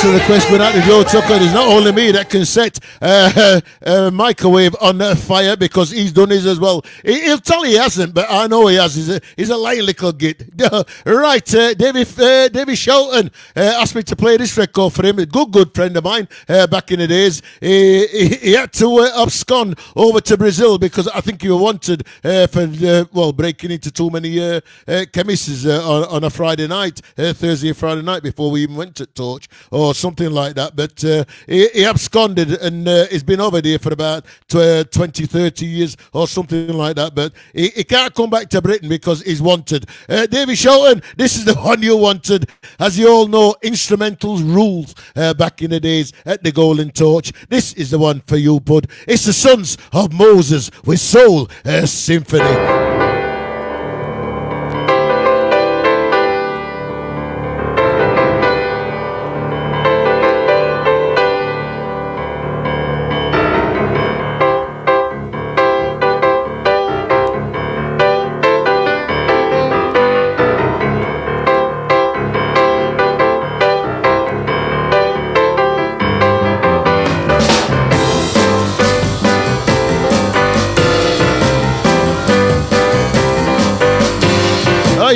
Burning. Special request going out to Joe Tucker. It's not only me that can set uh, uh, microwave on fire because he's done his as well. He, will tell he hasn't, but I know he has. He's a, he's a light little git. (laughs) right, uh, David uh, David Shelton uh, asked me to play this record for him. A good, good friend of mine uh, back in the days. He, he, he had to abscond over to Brazil because I think you were wanted for, well, breaking into too many uh, on, on a Friday night, Thursday Friday night before we even went to Torch or something like that. But uh, he, he absconded and uh, he's been over there for about tw- uh, 20, 30 years or something like that. But he, he can't come back to Britain because he's wanted. Uh, Davy Shelton, this is the (laughs) one you wanted. As you all know, instrumentals rules uh, back in the days at the Golden Torch. This is the one for you, bud. It's the Sons of Moses with Soul uh, Symphony.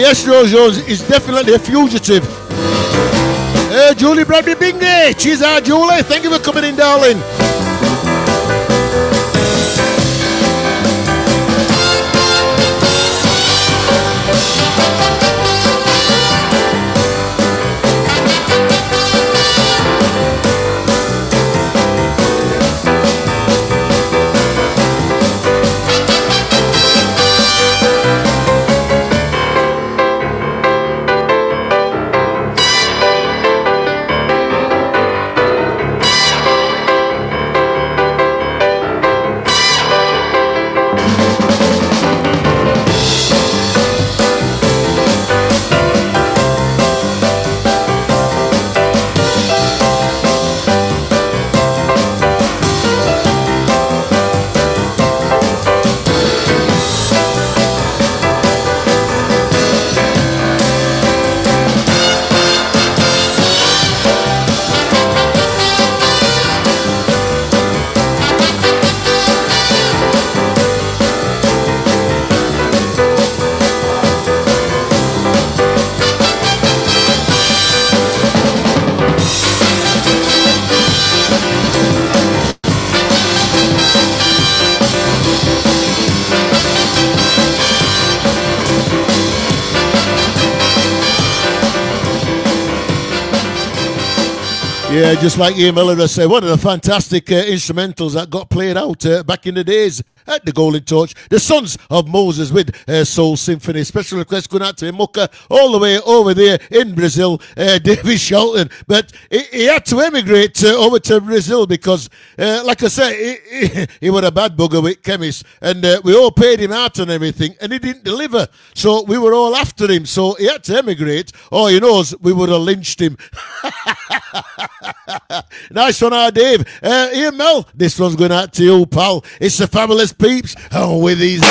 Yes, Rose Jones is definitely a fugitive. Hey, Julie Bradley Bingley. Cheers out, Julie. Thank you for coming in, darling. Yeah, just like Ian Miller has said, one of the fantastic uh, instrumentals that got played out uh, back in the days at the Golden Torch. The Sons of Moses with uh, Soul Symphony. Special request going out to Muka all the way over there in Brazil, uh, (laughs) David Shelton. But he, he had to emigrate uh, over to Brazil because, uh, like I said, he, (laughs) he, was a bad bugger with chemists and uh, we all paid him out and everything and he didn't deliver. So we were all after him. So he had to emigrate or, you know, we would have lynched him. (laughs) nice one, our Dave. Uh, here, Mel. This one's going out to you, pal. It's the fabulous peeps. Oh, with these.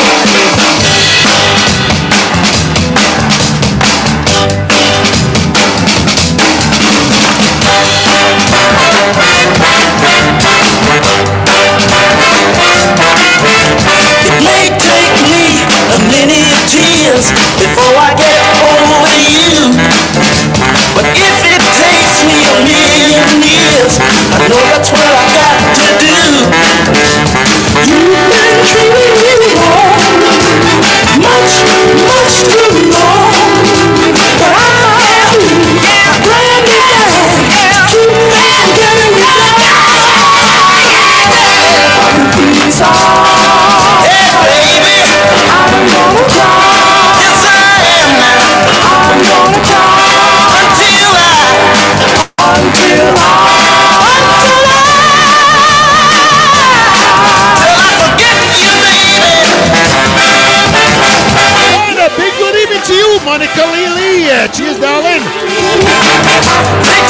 It may take me a many tears before I get over you. But if it takes me a million years, I know that's what I got to do. You've too long. Monica cheers, darling. They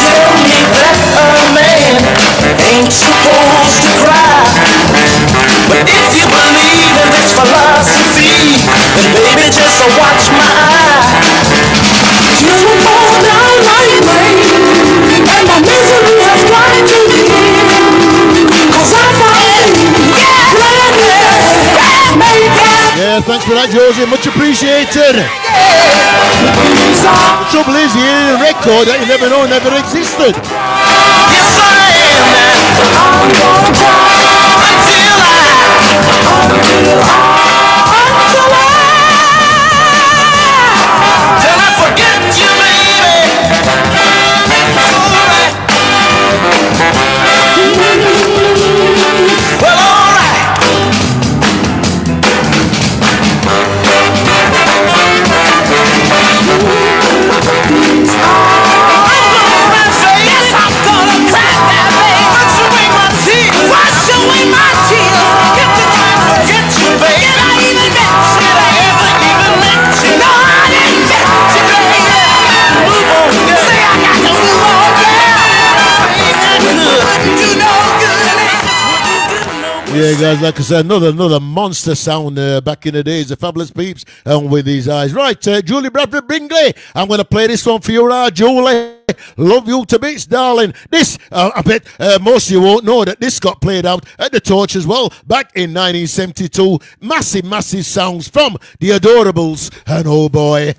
me that a man ain't supposed to cry. Thanks for that, Josie. Much appreciated. The trouble is, you hear a record that you never know never existed. Yes, I am now. I'm gonna until I, until I, Yeah, guys, like I said, another another monster sound uh, back in the days, the fabulous peeps, and with these eyes. Right, uh, Julie Bradford Bringley, I'm going to play this one for you, uh, Julie. Love you to bits, darling. This, uh, I bet uh, most of you won't know that this got played out at the Torch as well back in 1972. Massive, massive sounds from the Adorables, and oh boy,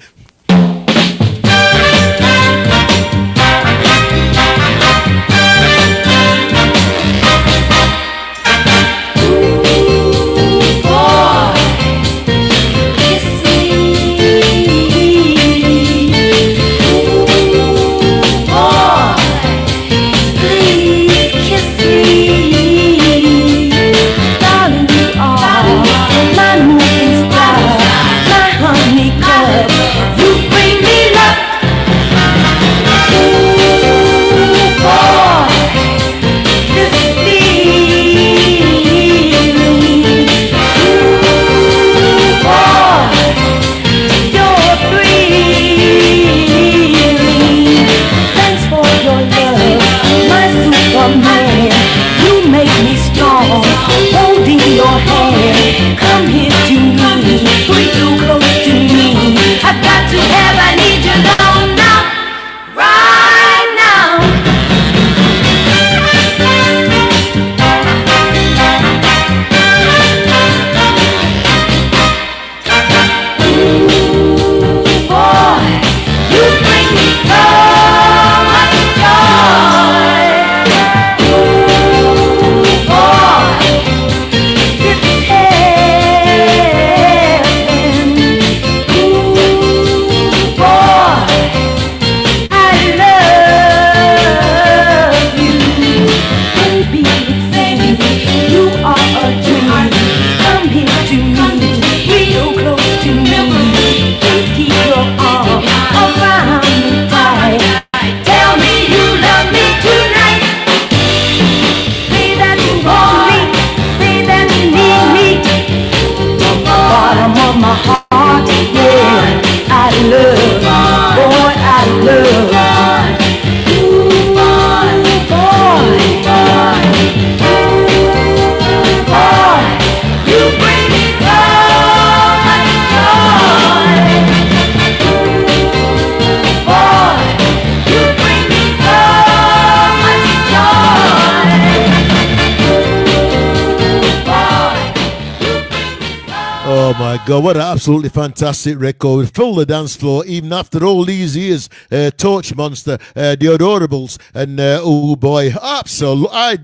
my God, what an absolutely fantastic record. Fill the dance floor even after all these years. Uh, Torch Monster, uh, The Adorables, and uh, oh boy, absolutely. I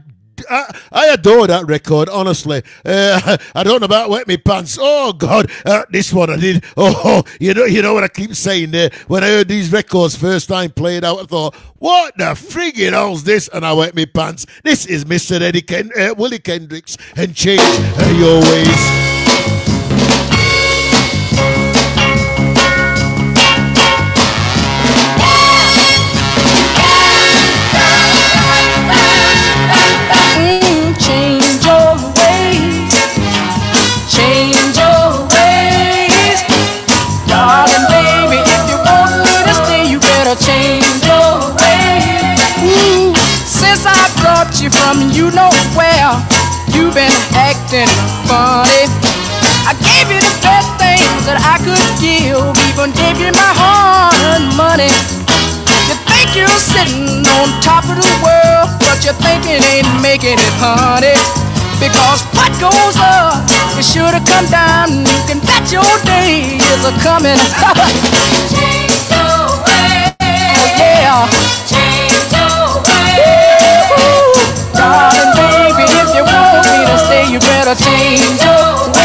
I, I adore that record, honestly. Uh, (laughs) I don't know about wet me pants. Oh God, uh, this one I did. (laughs) Oh, you know, you know what I keep saying there. When I heard these records first time played out, I thought, what the friggin' hell's this? And I wet me pants. This is Mr. Eddie Ken, uh, Willie Kendricks, and change uh, your ways. You're thinking ain't making it, honey. Because what goes up, it should have come down. You can bet your day is a coming. (laughs) Change your ways. Oh, yeah. Change your ways. Darling, baby, if you want me to stay, you better change your ways.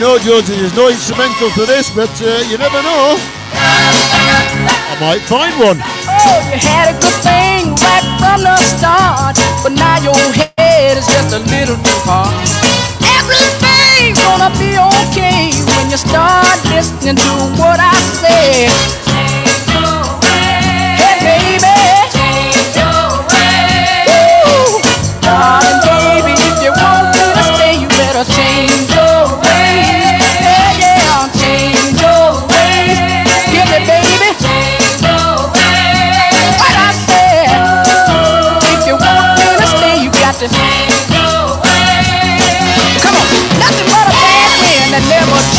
Know, Georgie, there's no instrumental to this, but uh, you never know. I might find one. Oh, you had a good thing right from the start, but now your head is just a little too hard. Everything's gonna be okay when you start listening to what I say.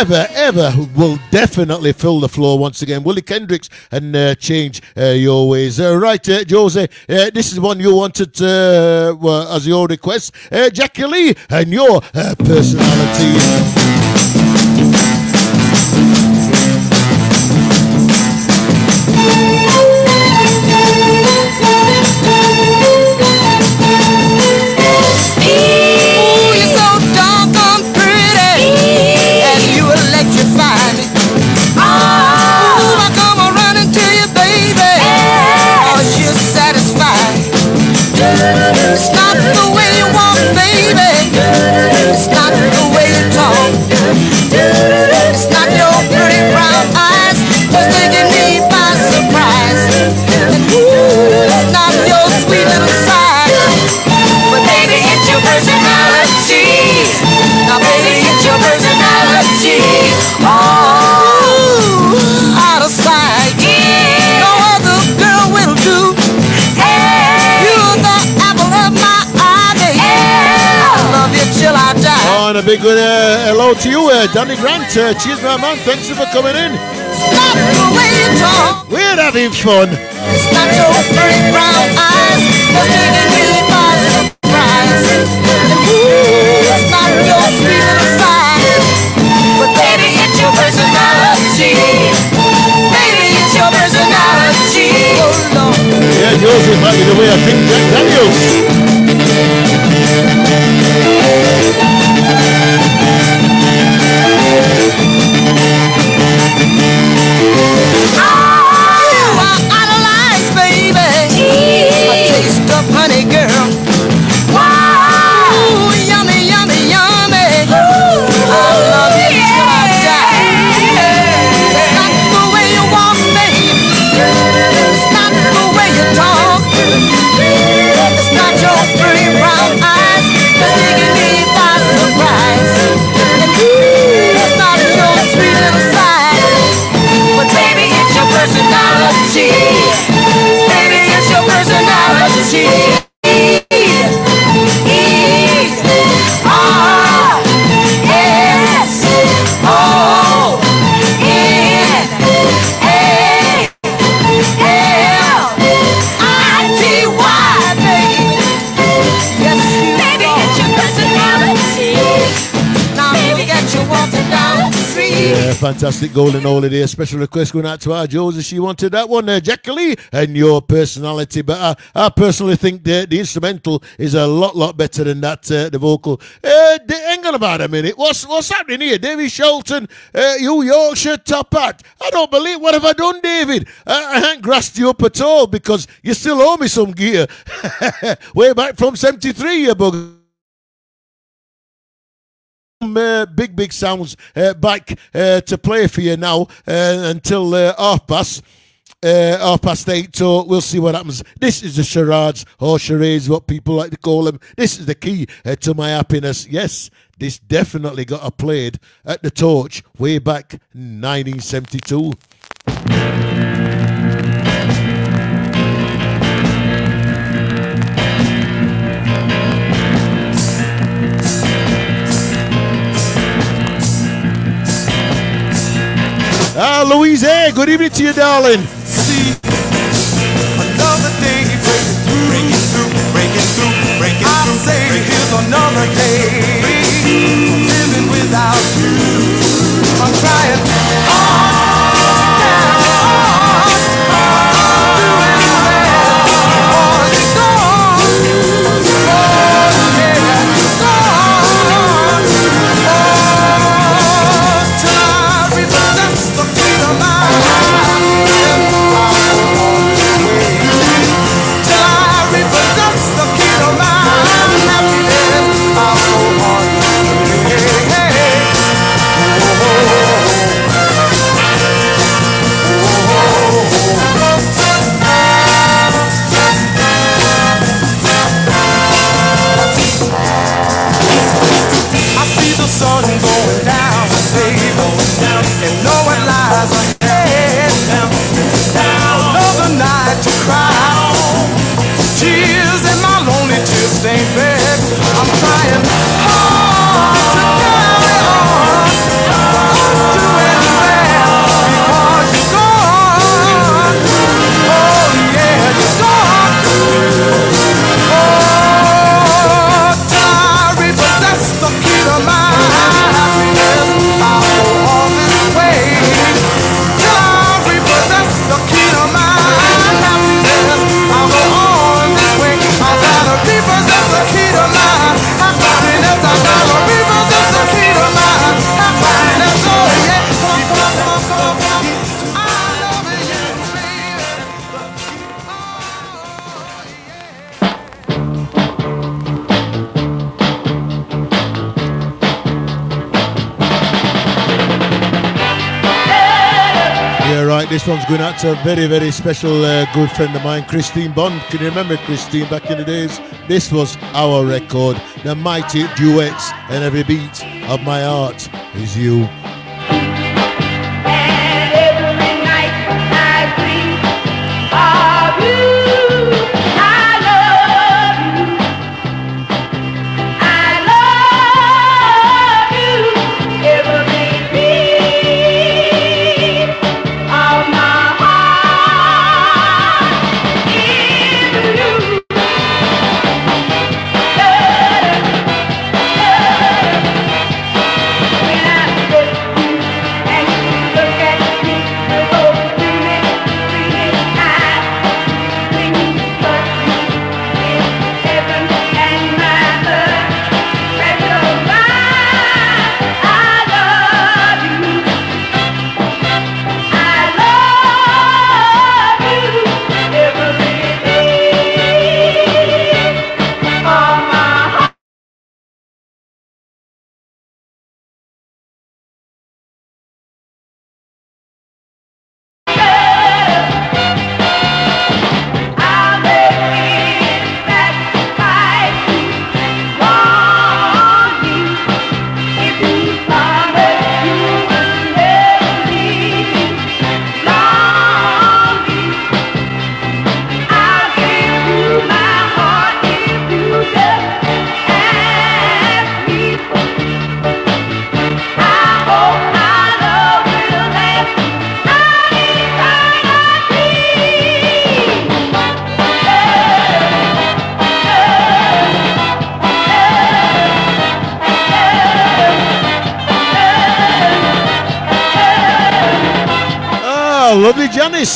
ever, ever will definitely fill the floor once again. Willie Kendricks and uh, Change uh, Your Ways. Uh, right, uh, Jose, uh, this is one you wanted uh, well, as your request. Jackie Lee and your personality. A big good uh, hello to you, uh, Danny Grant. Uh, cheers, my man. Thanks for coming in. It's not the way you talk. We're having fun. It's not your pretty brown eyes that's taking me by Fantastic golden holiday. Special request going out to our Josie. She wanted that one, uh, Jackie and your personality. But uh, I personally think the, the instrumental is a lot, lot better than that, uh, the vocal. Uh, hang on about a minute. What's what's happening here? David Shelton, uh, you Yorkshire top hat. I don't believe. What have I done, David? I, I haven't grassed you up at all because you still owe me some gear. (laughs) Way back from 73, you bug some uh, big, big sounds uh, back uh, to play for you now uh, until uh, half past. Uh, half past eight, so we'll see what happens. This is the charades or charades, what people like to call them. This is the key to my happiness. Yes, this definitely got a played at the torch way back 1972. Ah, Louise, hey, good evening to you, darling. See another day breaking through, breaking through, breaking through, breaking I through. I say here's another day living without you. I'm trying This one's going out to a very, very special uh, good friend of mine, Christine Bond. Can you remember Christine back in the days? This was our record, the mighty duets, and every beat of my heart is you.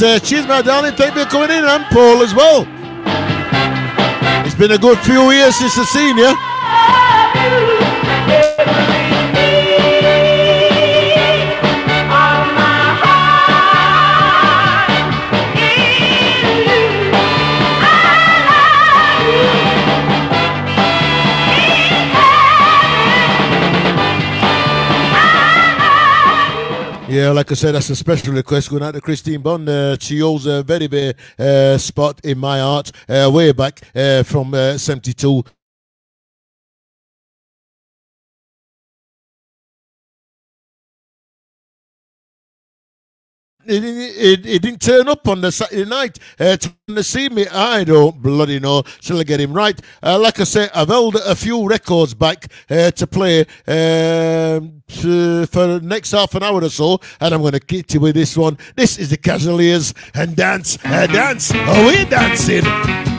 Uh, cheers, my darling. Thank you for coming in, and Paul as well. It's been a good few years since I've seen Yeah, like I said, that's a special request going out to Christine Bond. Uh, she holds a very big uh, spot in my heart uh, way back uh, from uh, 72 He didn't, he, he didn't turn up on the Saturday night uh, to see me. I don't bloody know. Shall I get him right? Uh, like I say, I've held a few records back uh, to play um, to, for the next half an hour or so, and I'm going to get you with this one. This is the Casualeers and dance, uh, dance. Oh, we dancing.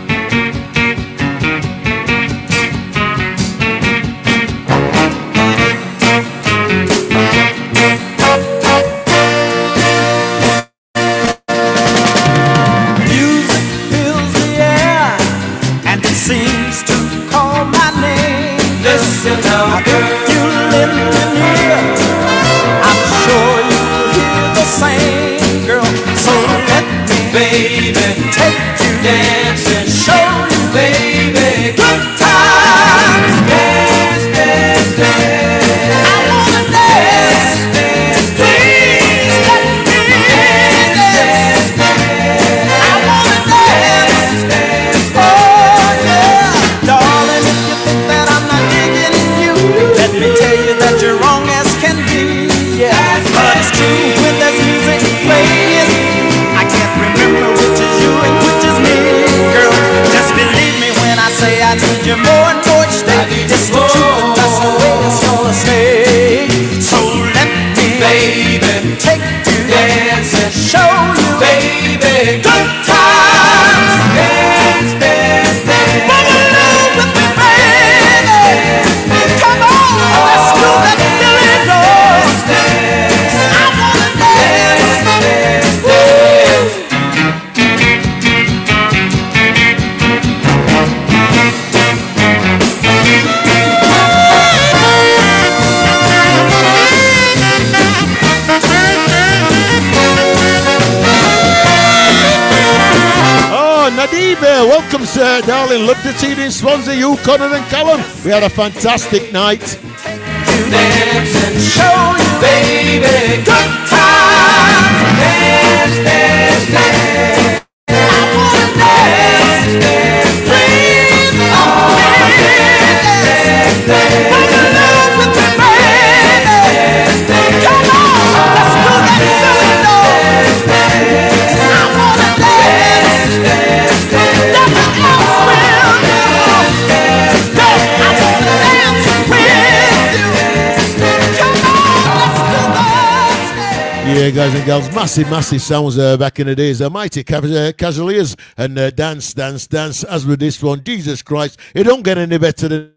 Uh, darling. Love to see you in Swansea, you, Connor, and Callum. We had a fantastic night. dance and show you, baby, good. Dance, guys and girls, massive, massive sounds uh, back in the days. The mighty Cav- uh, Cavaliers and uh, dance, dance, dance. As with this one, Jesus Christ, it don't get any better than.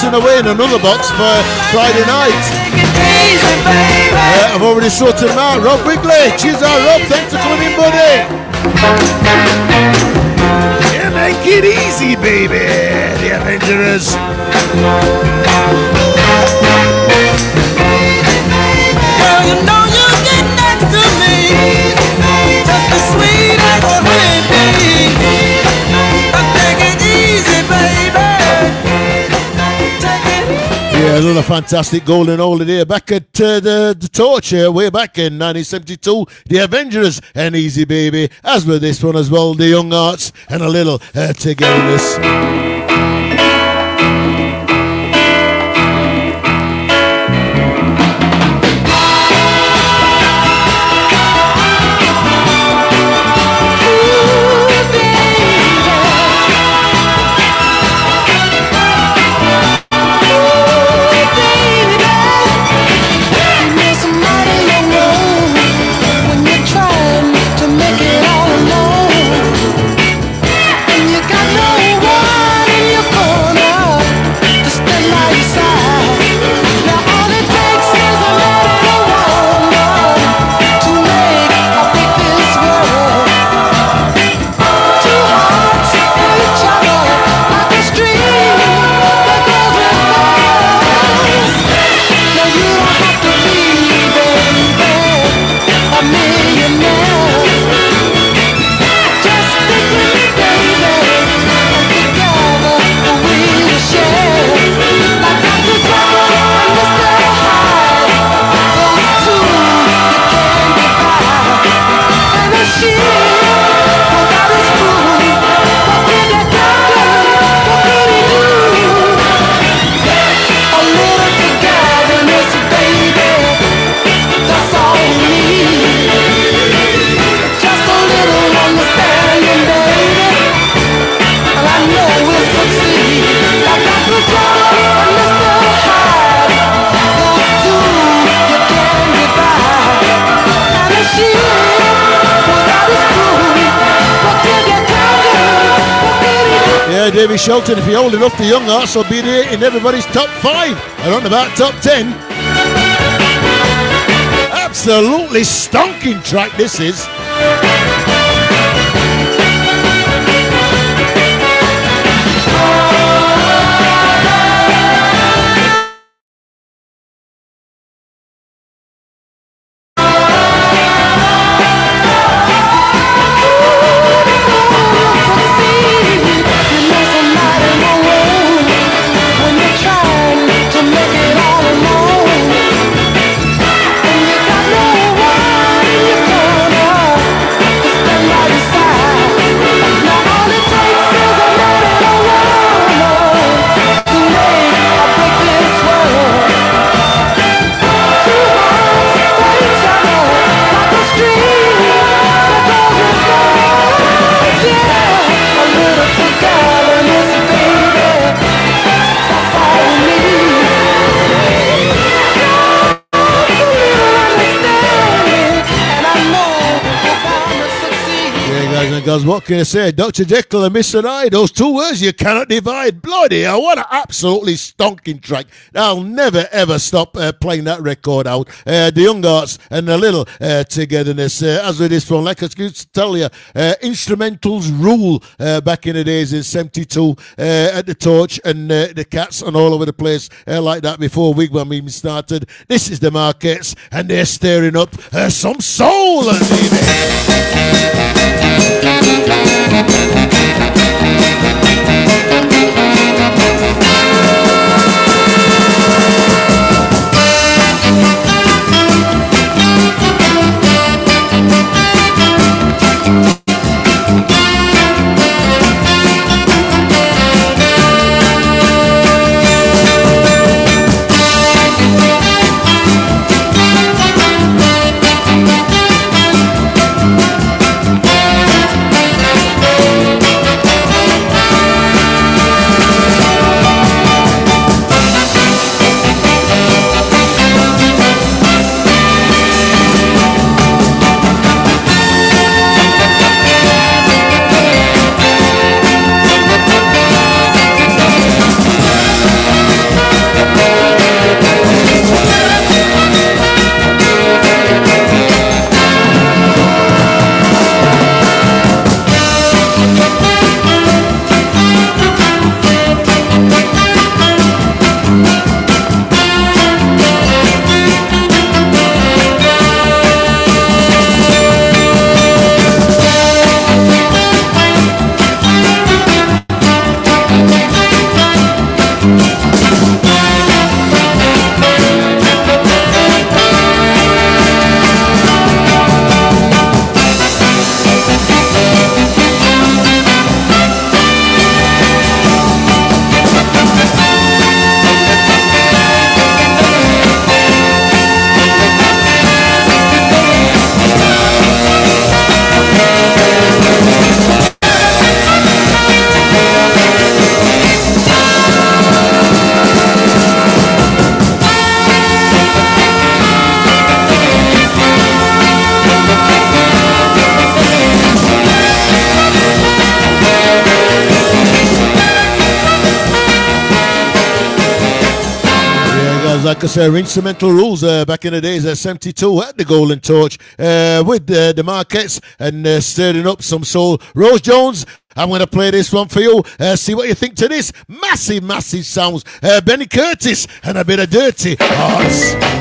Wilson away in another box for Friday night. Yeah, I've already sorted him out. Rob Wigley. Cheers out, Rob. Thanks for coming in, buddy. Yeah, make it easy, baby. The Avengers. Another fantastic golden holiday back at uh, the, the torch here, way back in 1972. The Avengers and Easy Baby, as with this one as well, the Young Hearts and a little uh, togetherness. Davy Shelton, if you're old enough, the Young Hearts will be there in everybody's top five. and Around about top ten. Absolutely stonking track this is. What I say? Dr. Jekyll and Mr. Hyde, those two words you cannot divide. Bloody hell, what an absolutely stonking track. I'll never ever stop uh, playing that record out. Uh, the Young Hearts and the little uh, togetherness. Uh, as with this one, like I used to tell you, uh, instrumentals rule uh, back in the days in 72 uh, at the Torch and the Cats and all over the place like that before Wigan even started. This is the Markets and they're stirring up some soul. baby. Yeah. Like I say, instrumental rules uh, back in the days of 72 at the Golden Torch uh, with uh, the Marquettes and uh, stirring up some soul. Rose Jones, I'm going to play this one for you. Uh, see what you think to this. Massive, massive sounds. Uh, Benny Curtis and a bit of dirty hearts.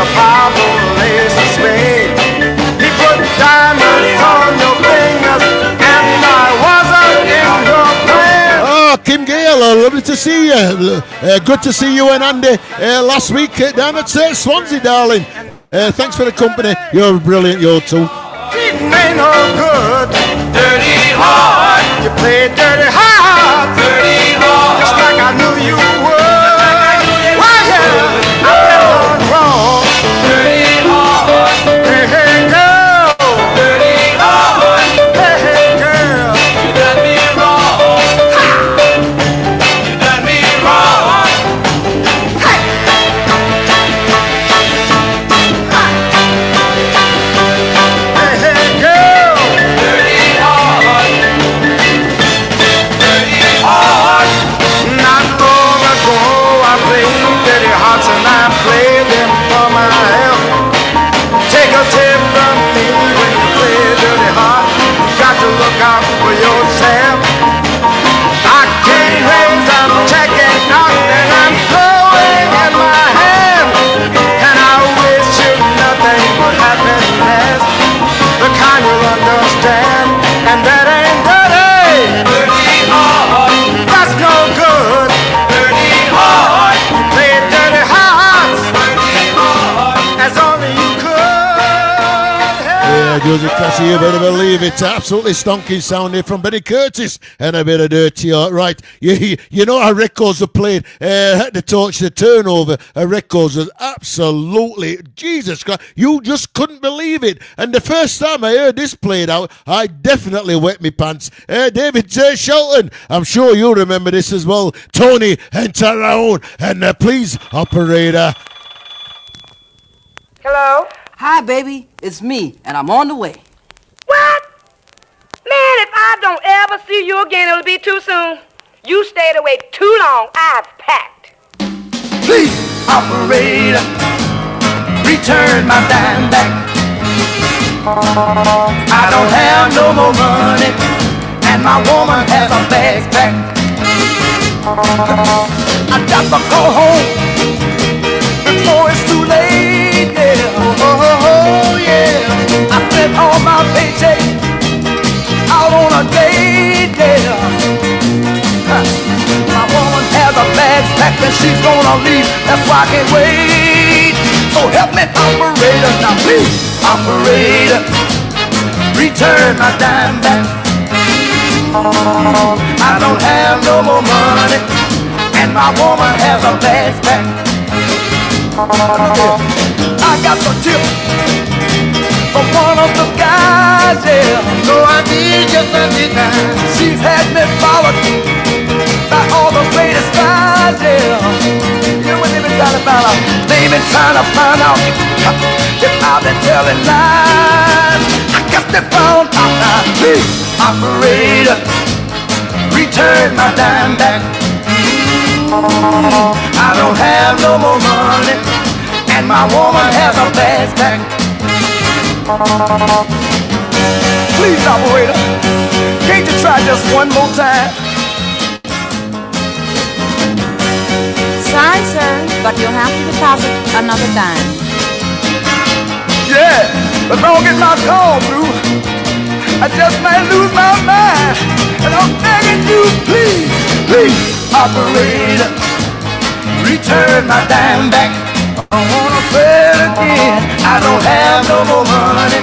A powerful lace of spade. He put diamonds on your fingers, and I wasn't in your plan. Oh, Kim Gale, uh, lovely to see you. Uh, good to see you and Andy uh, last week uh, down at uh, Swansea, darling. Uh, thanks for the company. You're brilliant, you too. Cheating ain't no good. Dirty heart, You played dirty hard. dirty heart. just like I knew you would. Joseph Cassie, you better believe it. Absolutely stonking sound sounding from Benny Curtis and a bit of dirty art. Right, you, you, know how records are played uh, at the torch, the turnover of records was absolutely, Jesus Christ, you just couldn't believe it. And the first time I heard this played out, I definitely wet my pants. Uh, David uh, Shelton, I'm sure you remember this as well. Tony and Tyrone, and uh, please, operator. Hello? Hi, baby. It's me, and I'm on the way. What? Man, if I don't ever see you again, it'll be too soon. You stayed away too long. I've packed. Please, operator, return my dime back. I don't have no more money, and my woman has a bags packed. I got to go home before it's spent all my paycheck out on a date. Yeah. My woman has a bags packed and she's gonna leave. That's why I can't wait. So help me, operator. Now please, operator, return my dime back. I don't have no more money, and my woman has a bags packed. I got the tip from one of the guys, yeah. So I need just a time. She's had me followed by all the greatest guys, yeah. You know what they've been trying to find out? They've been trying to find out if I've been telling lies. I guess they found out now. Please, operator, return my dime back. I don't have no more money, and my woman has a bags packed. Please, operator, can't you try just one more time? trying, sir, but you'll have to deposit another dime. Yeah, but if I don't get my call through, I just might lose my mind. And I'm begging you, please, please, operator, return my dime back. I don't wanna it again. I don't have no more money,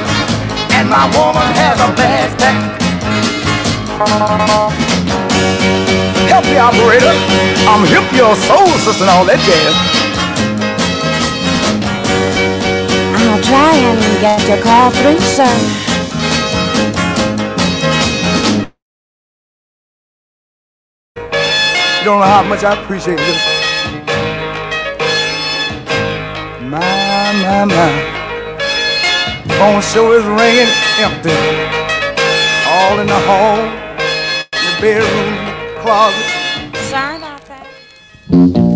and my woman has a bad back. Help me, operator. I'm hip your soul sister and all that jazz. I'll try and get your call through, sir. You don't know how much I appreciate this. My, my. Phone show is ringing empty. All in the hall, in the bedroom, the closet. Sorry about that.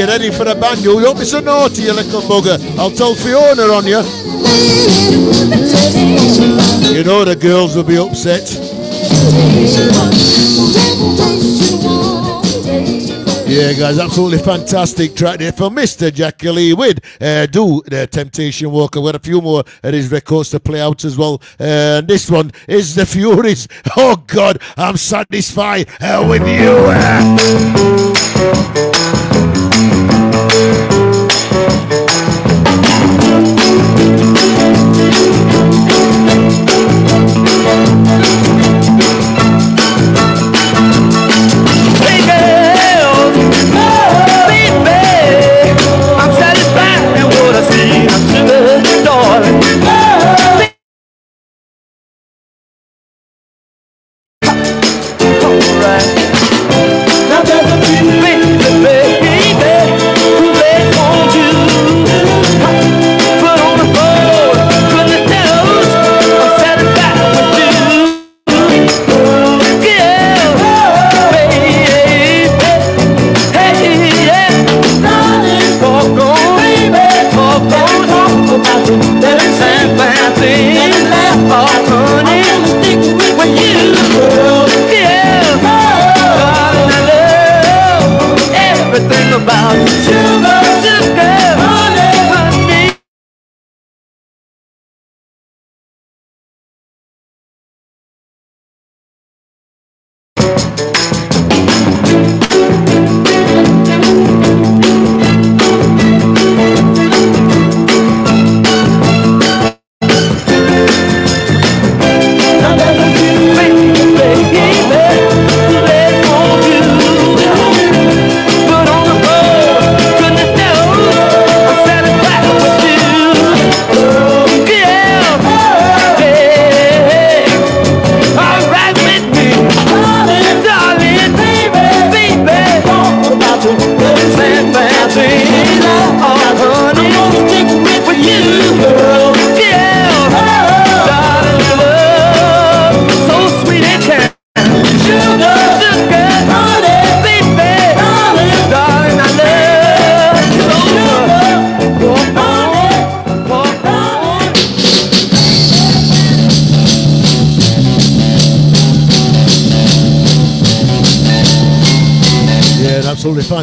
You ready for the banjo? You don't be so naughty, you little bugger. I'll tell Fiona on you. You know the girls will be upset. Yeah, guys, absolutely fantastic track there for Mr. Jackie Lee with uh, Do the Temptation Walk. I've got a few more of his records to play out as well. Uh, and this one is The Furies. (laughs) Oh, God, I'm satisfied uh, with you. (laughs)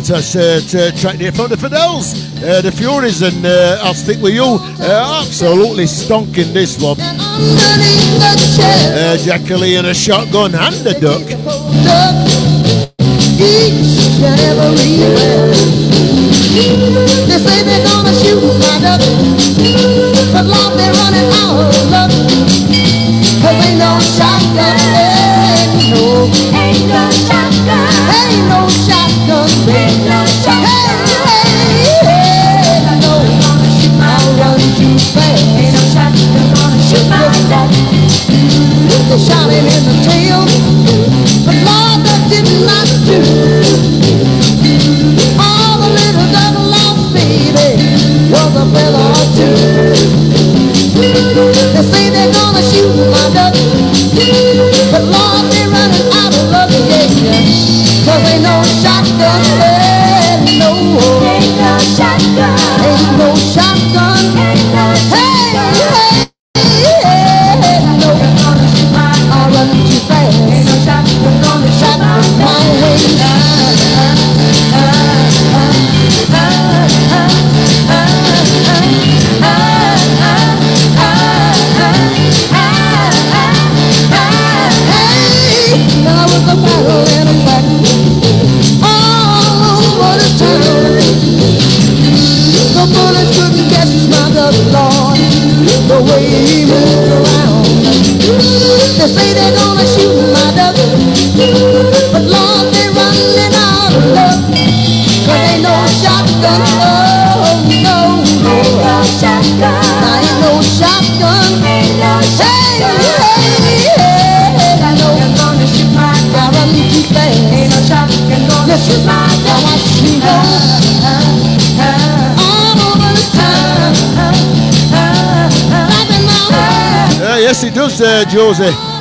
fantastic uh, track there from the Fidels, uh, the Furies, and uh, I'll stick with you. Uh, absolutely stonking this one. Uh, and a shotgun and a duck. Each. They say they're gonna shoot my duck, but Lord, they're running out of luck. Cause ain't no shotgun, ain't no, him in the tail, but Lord, that did not do. Yes,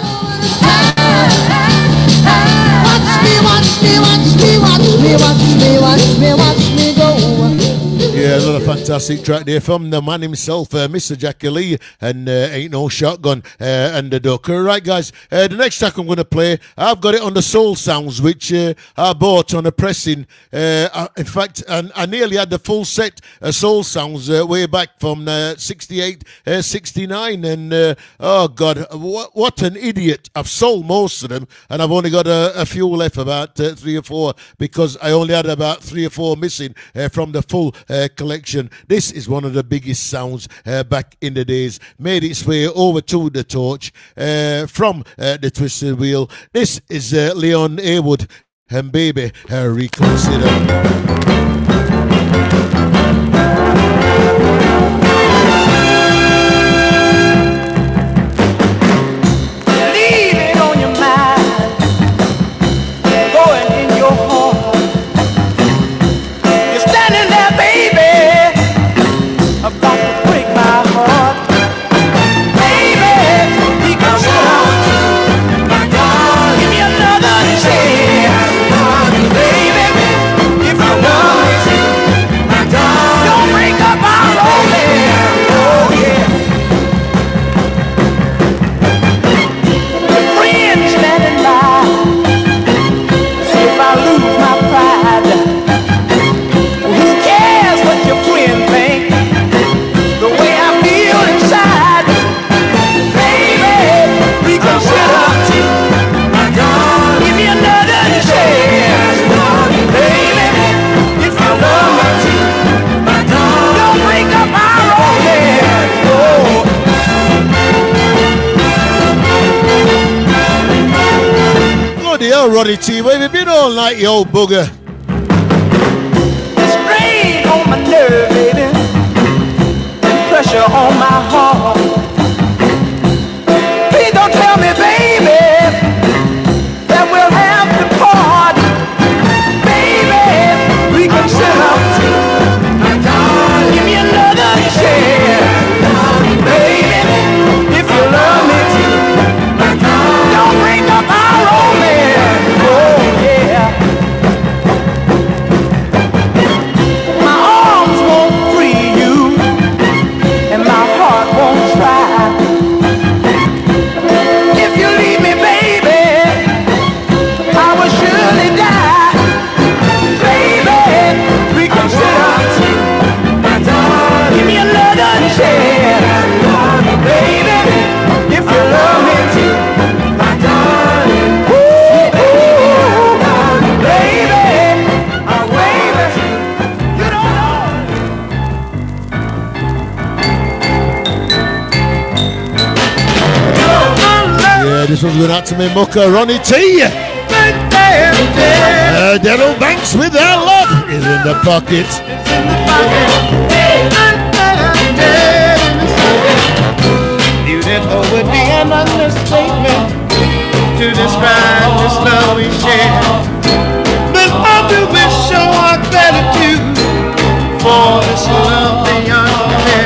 fantastic track there from the man himself, uh, Mr. Jackie Lee, and uh, Ain't No Shotgun uh, and the Duck. All right, guys, uh, the next track I'm going to play, I've got it on the Soul Sounds, which uh, I bought on a pressing. Uh, I- in fact, I, I nearly had the full set of Soul Sounds uh, way back from uh, 68, uh, 69, and uh, oh God, what, what an idiot. I've sold most of them, and I've only got a, a few left, about uh, three or four, because I only had about three or four missing uh, from the full uh, collection. This is one of the biggest sounds uh, back in the days. Made its way over to the torch uh, from uh, the Twisted Wheel. This is uh, Leon Haywood and Baby uh, Reconsider. Roddy T. Where have been all night, you old strain on my nerve, baby, and pressure on my heart. This one's going out to me, Mucker, Ronnie T. Uh, Darrell Banks with our love is in the pocket. Beautiful would be an understatement to describe this love we share. But I do wish show our gratitude for this love beyond compare.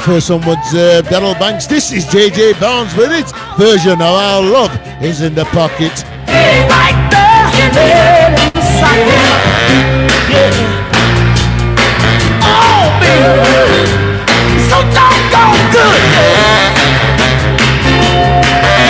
the first one was uh, Darrell Banks. This is JJ Barnes with its version of Our Love is in the Pocket. Good. Unexplainable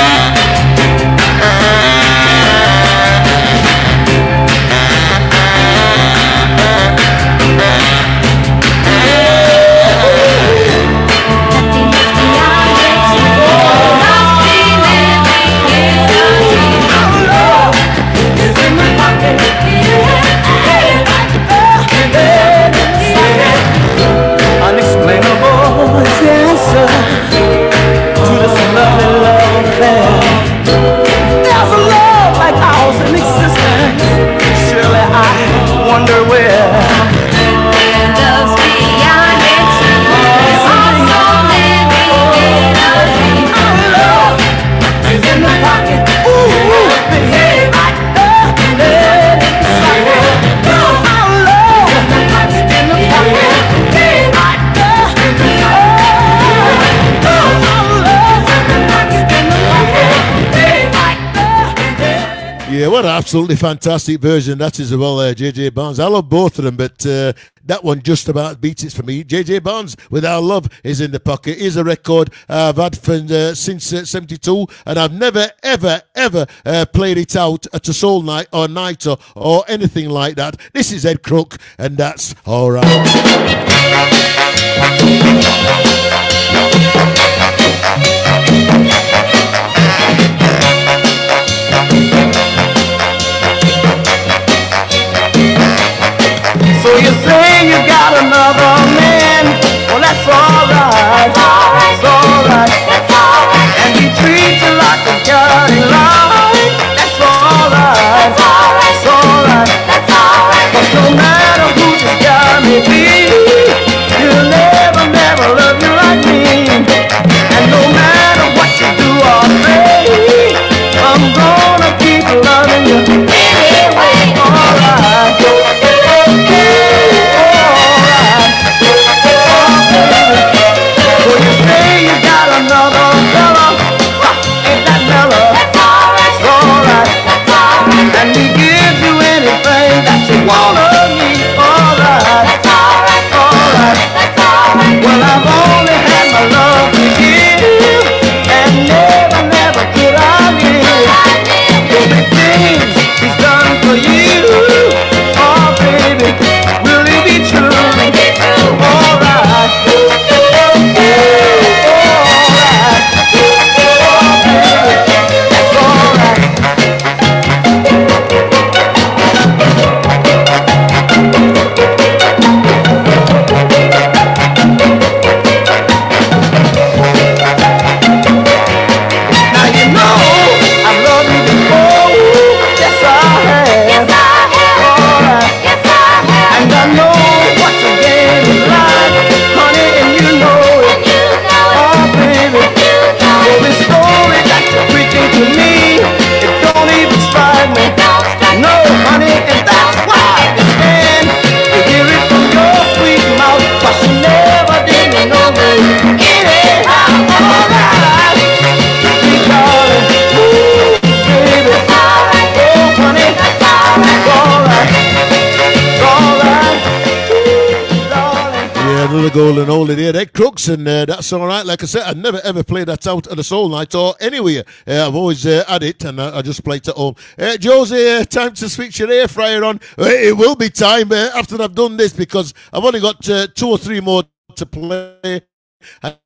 answer to this lovely love affair. There's a love like ours in existence. Surely I wonder where. Yeah, what an absolutely fantastic version that is well, there, JJ Barnes. I love both of them, but uh, that one just about beats it for me. JJ Barnes with Our Love is in the pocket. Is a record I've had for, uh, since uh, 72, and I've never, ever, ever uh, played it out at a soul night or night or, or anything like that. This is Ed Crook, and that's all right. You got another man? Well, that's alright. The golden holiday there, Crooks, and uh, that's all right. Like I said, I never ever played that out at a soul night or anywhere. Uh, I've always uh, had it, and I, I just played it at home. Uh, Josie, uh, time to switch your air fryer on. Uh, it will be time uh, after I've done this because I've only got two or three more to play. And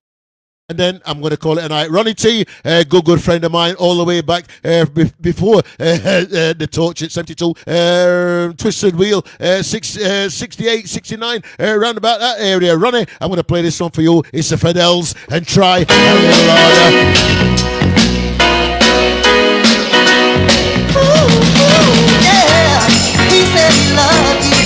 then I'm going to call it a night. Ronnie T, a good, good friend of mine, all the way back uh, be- before uh, (laughs) uh, the torch at 72, uh, Twisted Wheel, uh, six, uh, 68, 69, uh, around about that area. Ronnie, I'm going to play this song for you. It's the Fidels and try. Yeah, he said he loved you,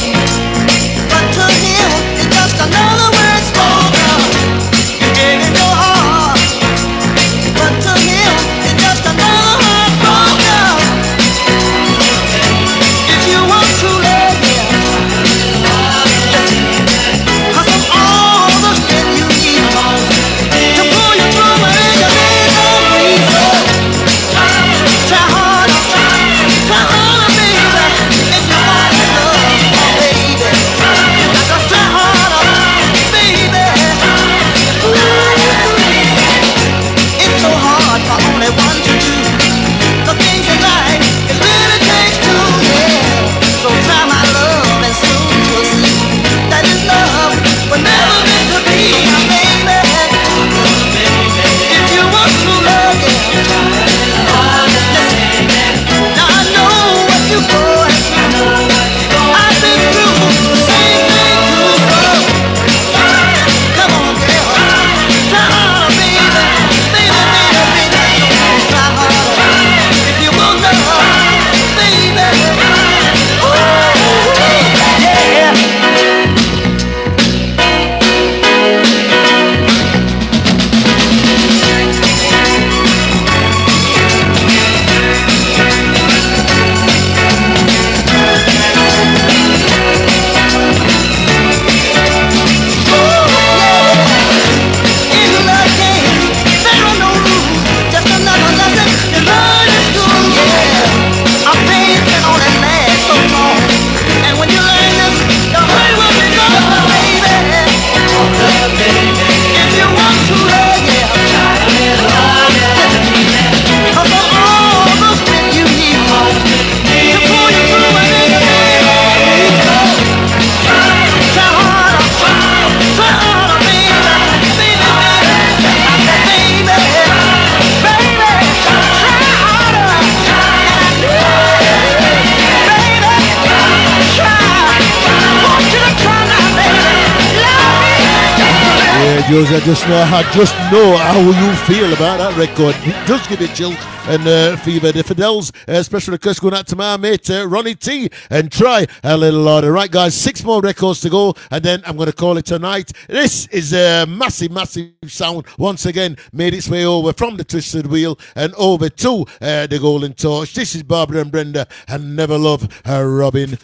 Josie, I just know, I just know how you feel about that record. It does give you chill and uh, fever. The Fidels, uh, special request going out to my mate uh, Ronnie T and try a little harder. Right, guys, six more records to go, and then I'm going to call it tonight. This is a massive, massive sound. Once again, made its way over from the Twisted Wheel and over to uh, the Golden Torch. This is Barbara and Brenda, and Never Love her Robin.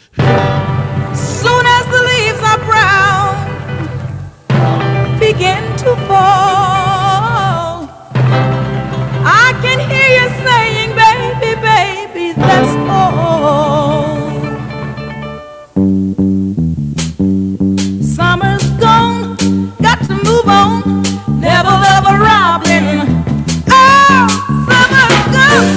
Soon begin to fall. I can hear you saying, baby, baby, that's all. Summer's gone, got to move on. Never love a robin. Oh, summer's gone,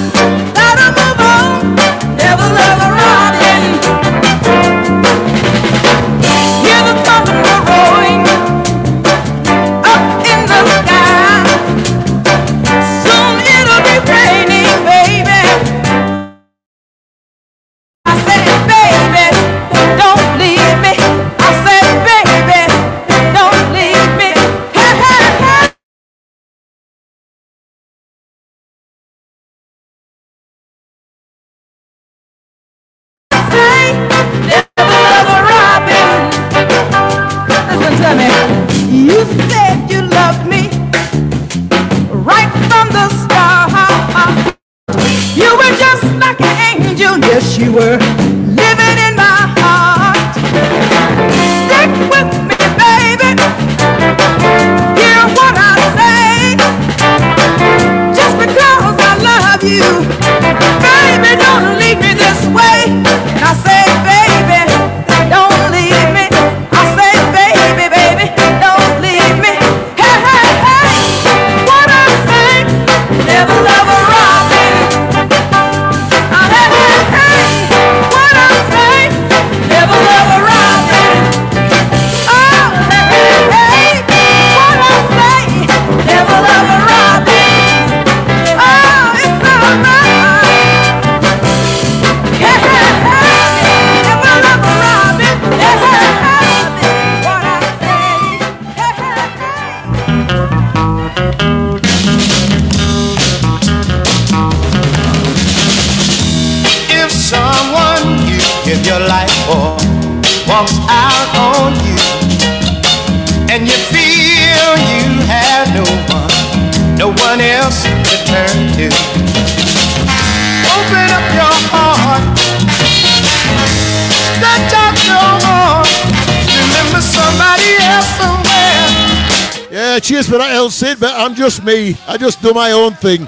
just me. I just do my own thing.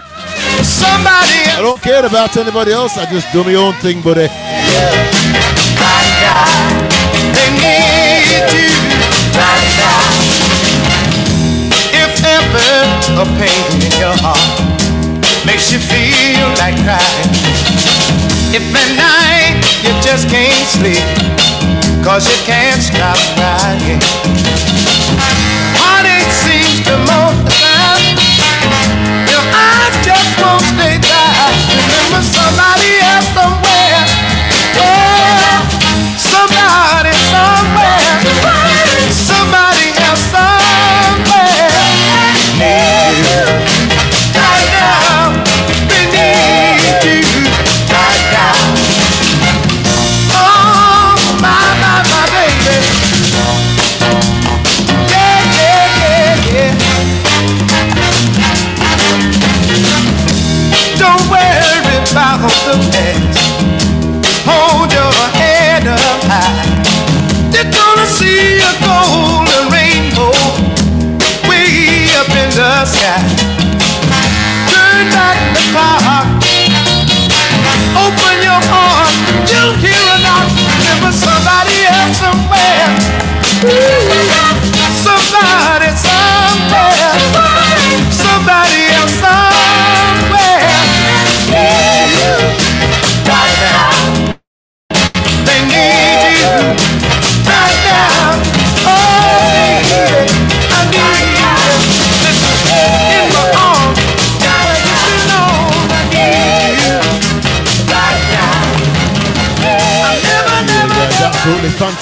Somebody I don't care about anybody else. I just do my own thing, buddy. They need you. If ever a pain in your heart makes you feel like crying, if at night you just can't sleep, cause you can't stop crying, won't stay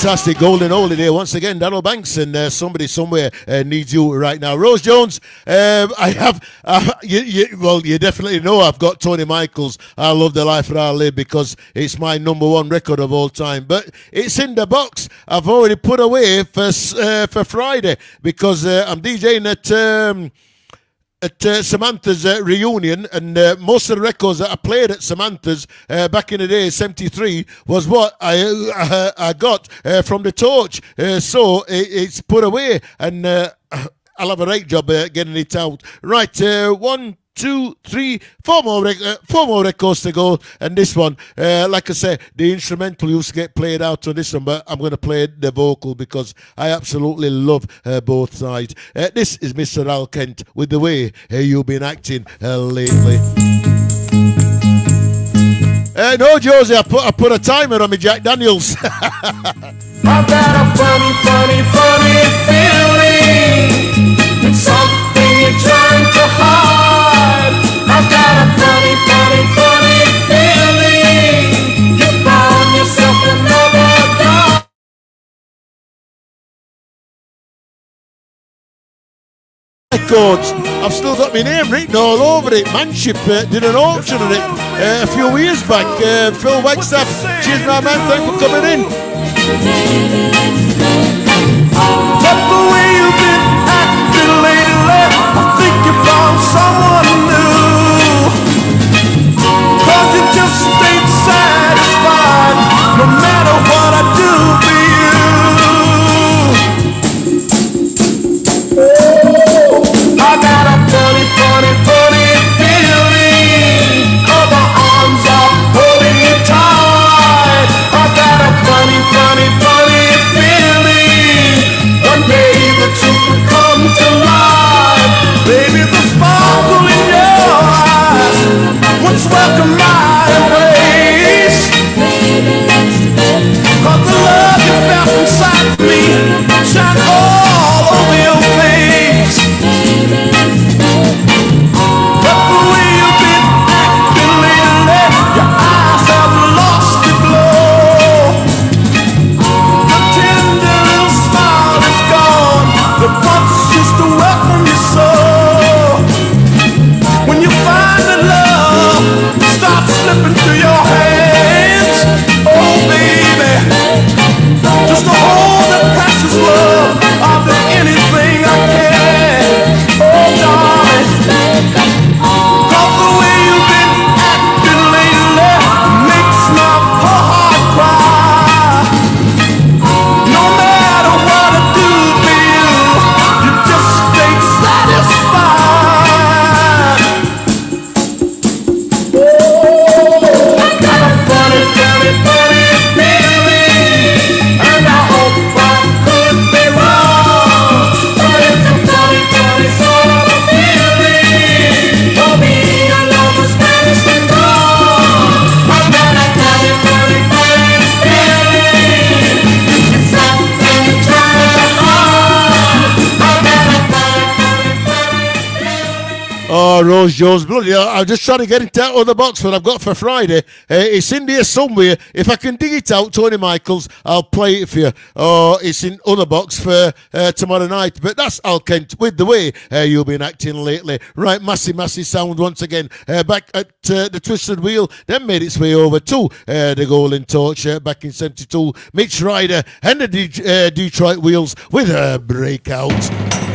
fantastic. Golden holiday once again. Darrell Banks and uh, somebody somewhere uh, needs you right now. Rose Jones, um, I have, uh, you, you, well, you definitely know I've got Tony Michaels. I love the life that I live because it's my number one record of all time. But it's in the box. I've already put away for uh, for Friday because uh, I'm DJing at. Um, at uh, Samantha's uh, reunion, and uh, most of the records that I played at Samantha's uh, back in the day, '73, was what I uh, I got uh, from the torch. So it, it's put away, and I'll have a great job getting it out. Right, one. Two, three, four more, uh, four more records to go, and this one, uh, like I said, the instrumental used to get played out on this one, but I'm going to play the vocal because I absolutely love uh, both sides. Uh, this is Mr. Al Kent with the way uh, you've been acting uh, lately. Uh, no, Josie, I put I put a timer on me Jack Daniels. (laughs) I've got a funny, funny, funny feeling. Records. I've still got my name written all over it. Manship uh, did an auction on it uh, a few years back. Uh, Phil Wagstaff, cheers, my man. Thanks for coming in. But the way you've been acting lately, I think you found someone Rose Jones, bloody hell. I'm just trying to get it out of the box what I've got for Friday. Uh, it's in there somewhere. If I can dig it out, Tony Michaels, I'll play it for you. Oh, it's in other box for uh, tomorrow night. But that's Al Kent with the way uh, you've been acting lately. Right, massive, massive sound once again. Uh, back at uh, the Twisted Wheel, then made its way over to uh, the Golden Torch back in 72. Mitch Ryder and the De- Detroit Wheels with a breakout.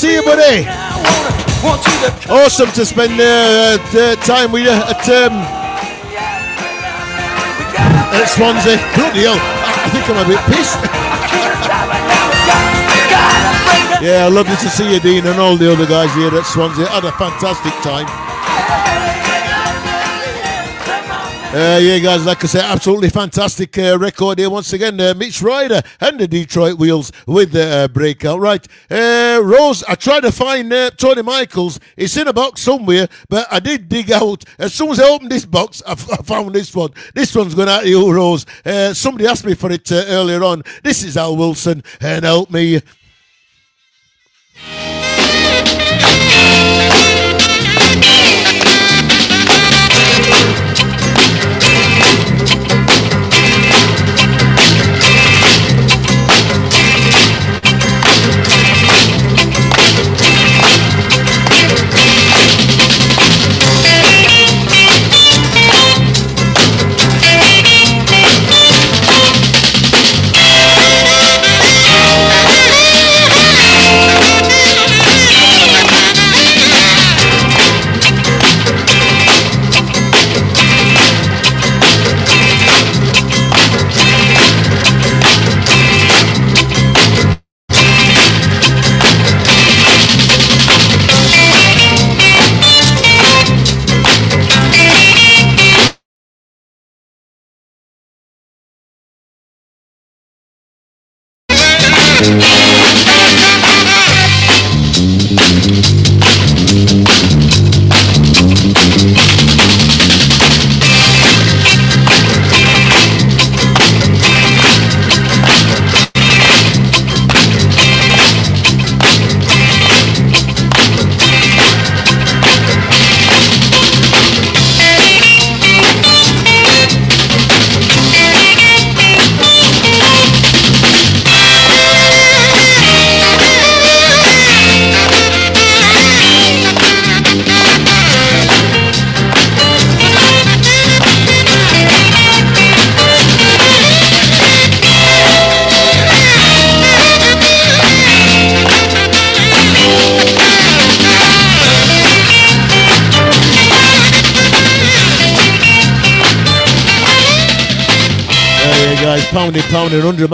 See you, buddy. Awesome to spend uh, uh, time with you at, um, at Swansea. Bloody hell, I think I'm a bit pissed. (laughs) yeah, lovely to see you, Dean, and all the other guys here at Swansea. Had a fantastic time. Uh, yeah, guys, like I said, absolutely fantastic uh, record here once again. Uh, Mitch Ryder and the Detroit Wheels with the uh, breakout. Right, uh, Rose, I tried to find uh, Tony Michaels. It's in a box somewhere, but I did dig out. As soon as I opened this box, I, found this one. This one's going out to you, Rose. Somebody asked me for it earlier on. This is Al Wilson, and help me.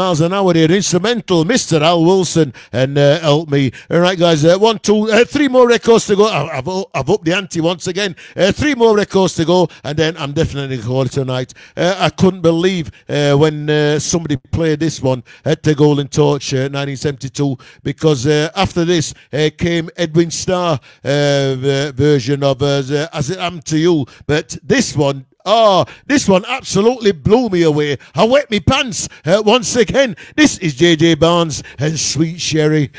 Miles an hour here. Instrumental, Mr. Al Wilson, and uh, Help Me. All right, guys, uh, one, two, uh, three more records to go. I- I've, I've upped the ante once again. Uh, three more records to go, and then I'm definitely calling tonight. Uh, I couldn't believe uh, when somebody played this one at the Golden Torch uh, 1972 because after this came Edwin Starr version of As It Am to You. But this one, Oh, this one absolutely blew me away. I wet me pants uh, once again. This is JJ Barnes and Sweet Sherry.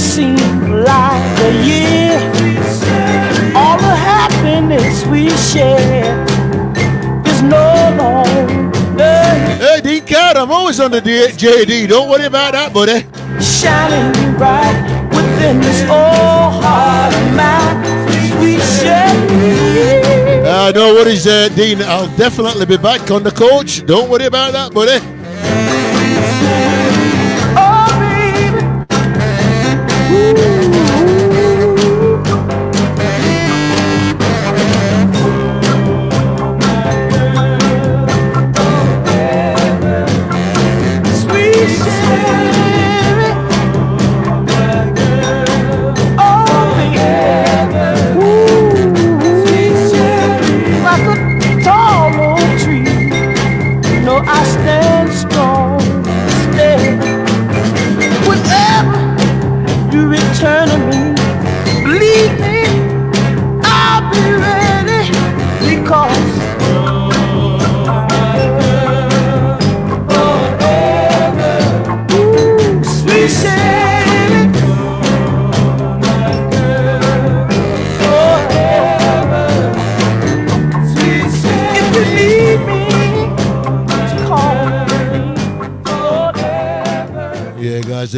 Seems like a year. All the happiness we share is no longer Hey, Dean Carr, I'm always on the JD. Don't worry about that, buddy. shining bright within this old heart of mine. Sweet Sherry. Uh, no worries, uh, Dean. I'll definitely be back on the coach. Don't worry about that, buddy. Sweet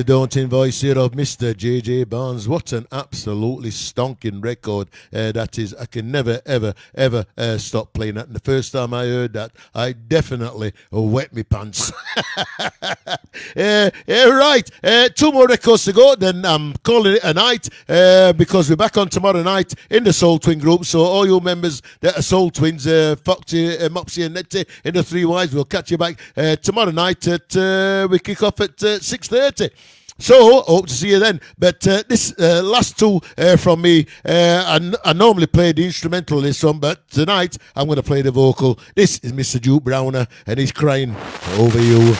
Yeah, guys, the daunting voice here of Mr. JJ Barnes. What an absolutely stonking record uh, that is. I can never, ever, ever uh, stop playing that. And the first time I heard that, I definitely wet me pants. (laughs) uh, yeah, right. Uh, two more records to go, then I'm calling it a night uh, because we're back on tomorrow night in the Soul Twin group. So, all you members that are Soul Twins, uh, Foxy, uh, Mopsey, and Nettie in the Three Wives, we'll catch you back uh, tomorrow night at uh, we kick off at uh, 6.30. So, hope to see you then. But uh, this uh, last two uh, from me, uh, I, normally play the instrumental this one, but tonight I'm going to play the vocal. This is Mr. Duke Browner, and he's crying over you.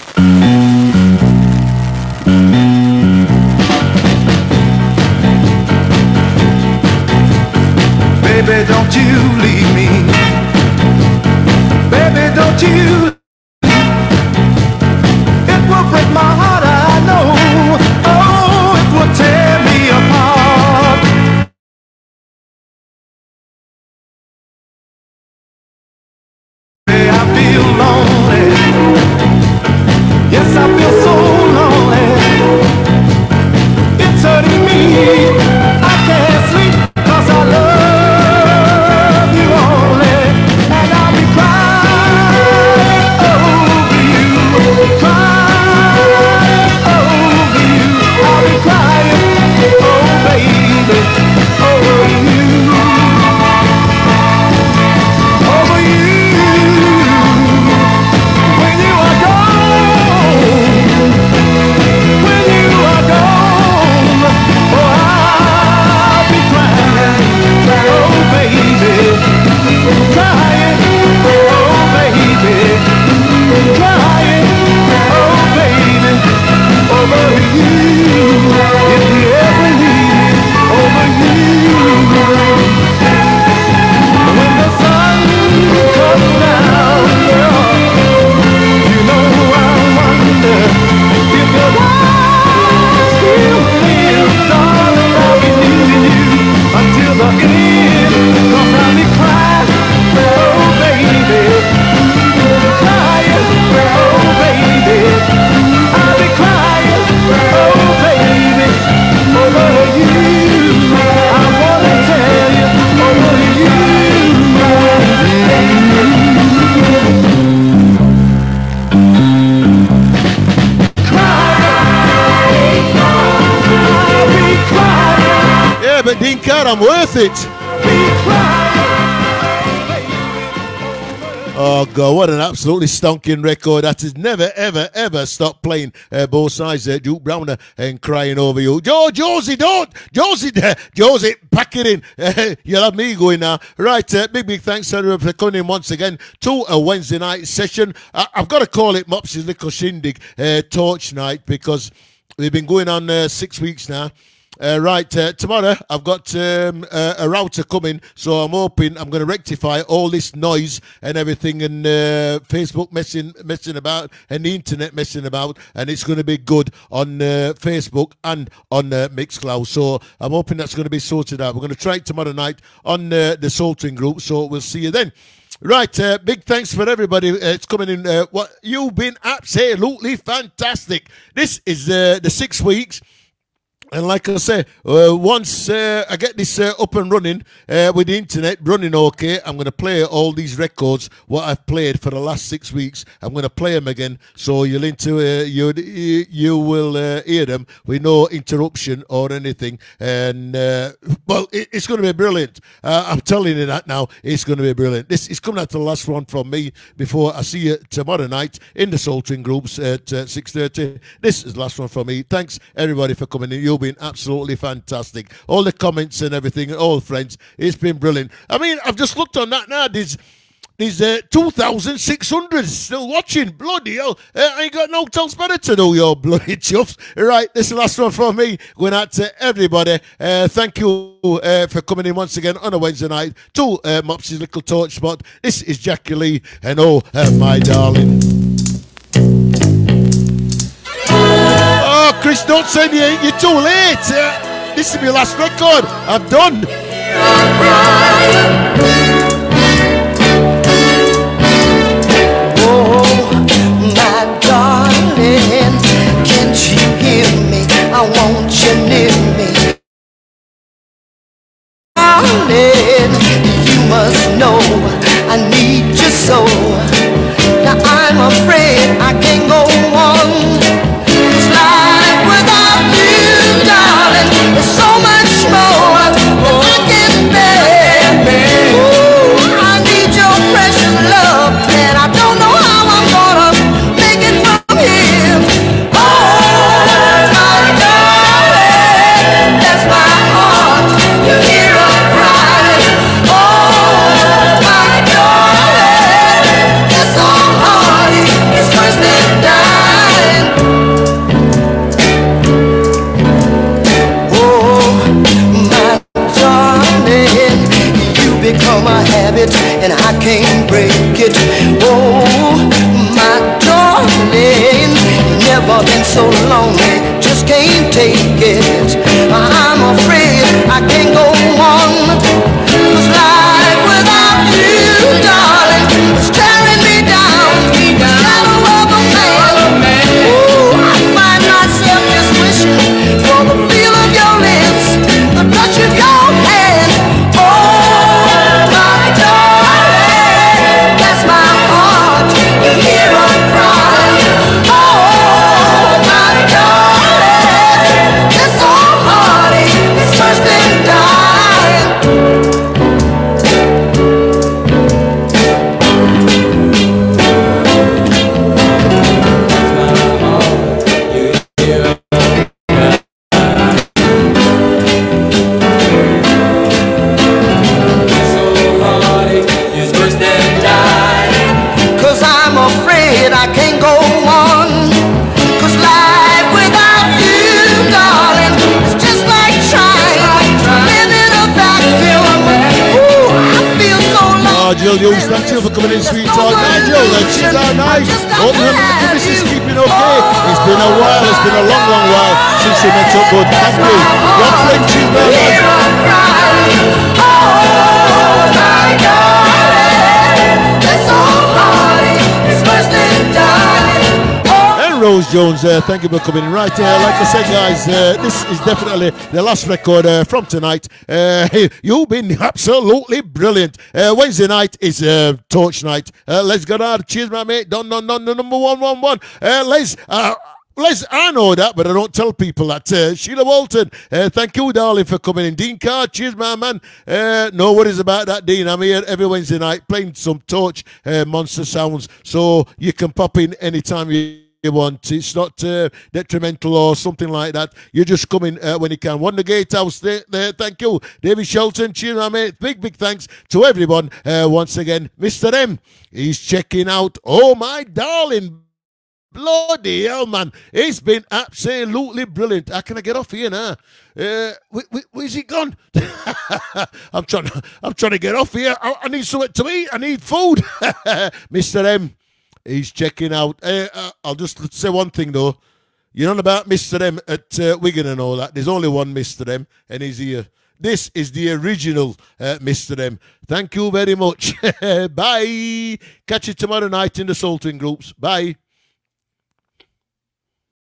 Baby, don't you leave me. Baby, don't you. It will break my heart, worth it. Oh God, what an absolutely stonking record that has never, ever, ever stopped playing uh, both sides. Uh, Duke Browner and crying over you. Joe, Josie, don't! Josie, (laughs) uh, Josie, pack it in. Uh, (laughs) you'll have me going now. Right, uh, big, big thanks everyone for coming in once again to a Wednesday night session. I- I've got to call it Mopsey's Little Shindig uh, Torch Night because we've been going on uh, six weeks now. Uh, right, uh, tomorrow I've got um, uh, a router coming, so I'm hoping I'm going to rectify all this noise and everything, and uh, Facebook messing messing about and the internet messing about, and it's going to be good on uh, Facebook and on uh, Mixcloud. So I'm hoping that's going to be sorted out. We're going to try it tomorrow night on uh, the Soul Twin Group, so we'll see you then. Right, uh, big thanks for everybody. Uh, it's coming in. Uh, what you've been absolutely fantastic. This is the six weeks. And like I say, uh, once uh, I get this uh, up and running uh, with the internet running okay, I'm going to play all these records what I've played for the last six weeks. I'm going to play them again, so you'll into uh, you you will uh, hear them with no interruption or anything. And well, it, it's going to be brilliant. I'm telling you that now. It's going to be brilliant. This is coming out the last one from me before I see you tomorrow night in the Soul Twin groups at uh, six thirty. This is the last one from me. Thanks everybody for coming in. You've been absolutely fantastic. All the comments and everything, all friends, it's been brilliant. I mean, I've just looked on that now. There's there's uh, 2,600 still watching. Bloody hell. Uh, I ain't got no else better to do, your bloody (laughs) chuffs. Right, this is the last one from me. Going out to everybody. Uh, thank you uh, for coming in once again on a Wednesday night to uh, Mopsey's Little Torch Spot. This is Jackie Lee, and oh, my darling. Chris, don't say you ain't. You're too late. Uh, this is my last record. I'm done. Oh, my darling, can't you hear me? I want you near me. Darling, you must know I need you so. Now I'm afraid I can't go on. Jones, uh, thank you for coming in. Right, uh, like I said, guys, uh, this is definitely the last record uh, from tonight. Uh, (laughs) you've been absolutely brilliant. Uh, Wednesday night is uh, Torch night. Let's get out. Cheers, my mate. Done, done, done, the number one, one, one. Let's. Les, I know that, but I don't tell people that. Uh, Sheila Walton, uh, thank you, darling, for coming in. Dean Carr, cheers, my man. Uh, no worries about that, Dean. I'm here every Wednesday night playing some Torch Monster Sounds, so you can pop in anytime you you want. It's not uh, detrimental or something like that. You're just come in uh, when you can. Wonder Gatehouse there, there. Thank you. David Shelton, cheers, mate. Big, big thanks to everyone uh, once again. Mr. M, he's checking out. Oh, my darling. Bloody hell, man. It's been absolutely brilliant. How can I get off here now? Uh, wh- wh- where's he gone? (laughs) I'm trying to, I'm trying to get off here. I, I need something to eat. I need food. (laughs) Mr. M, he's checking out. Uh, uh, I'll just say one thing, though. You're know about Mr. M at uh, Wigan and all that. There's only one Mr. M, and he's here. This is the original uh, Mr. M. Thank you very much. (laughs) Bye. Catch you tomorrow night in the Soul Twin Groups. Bye.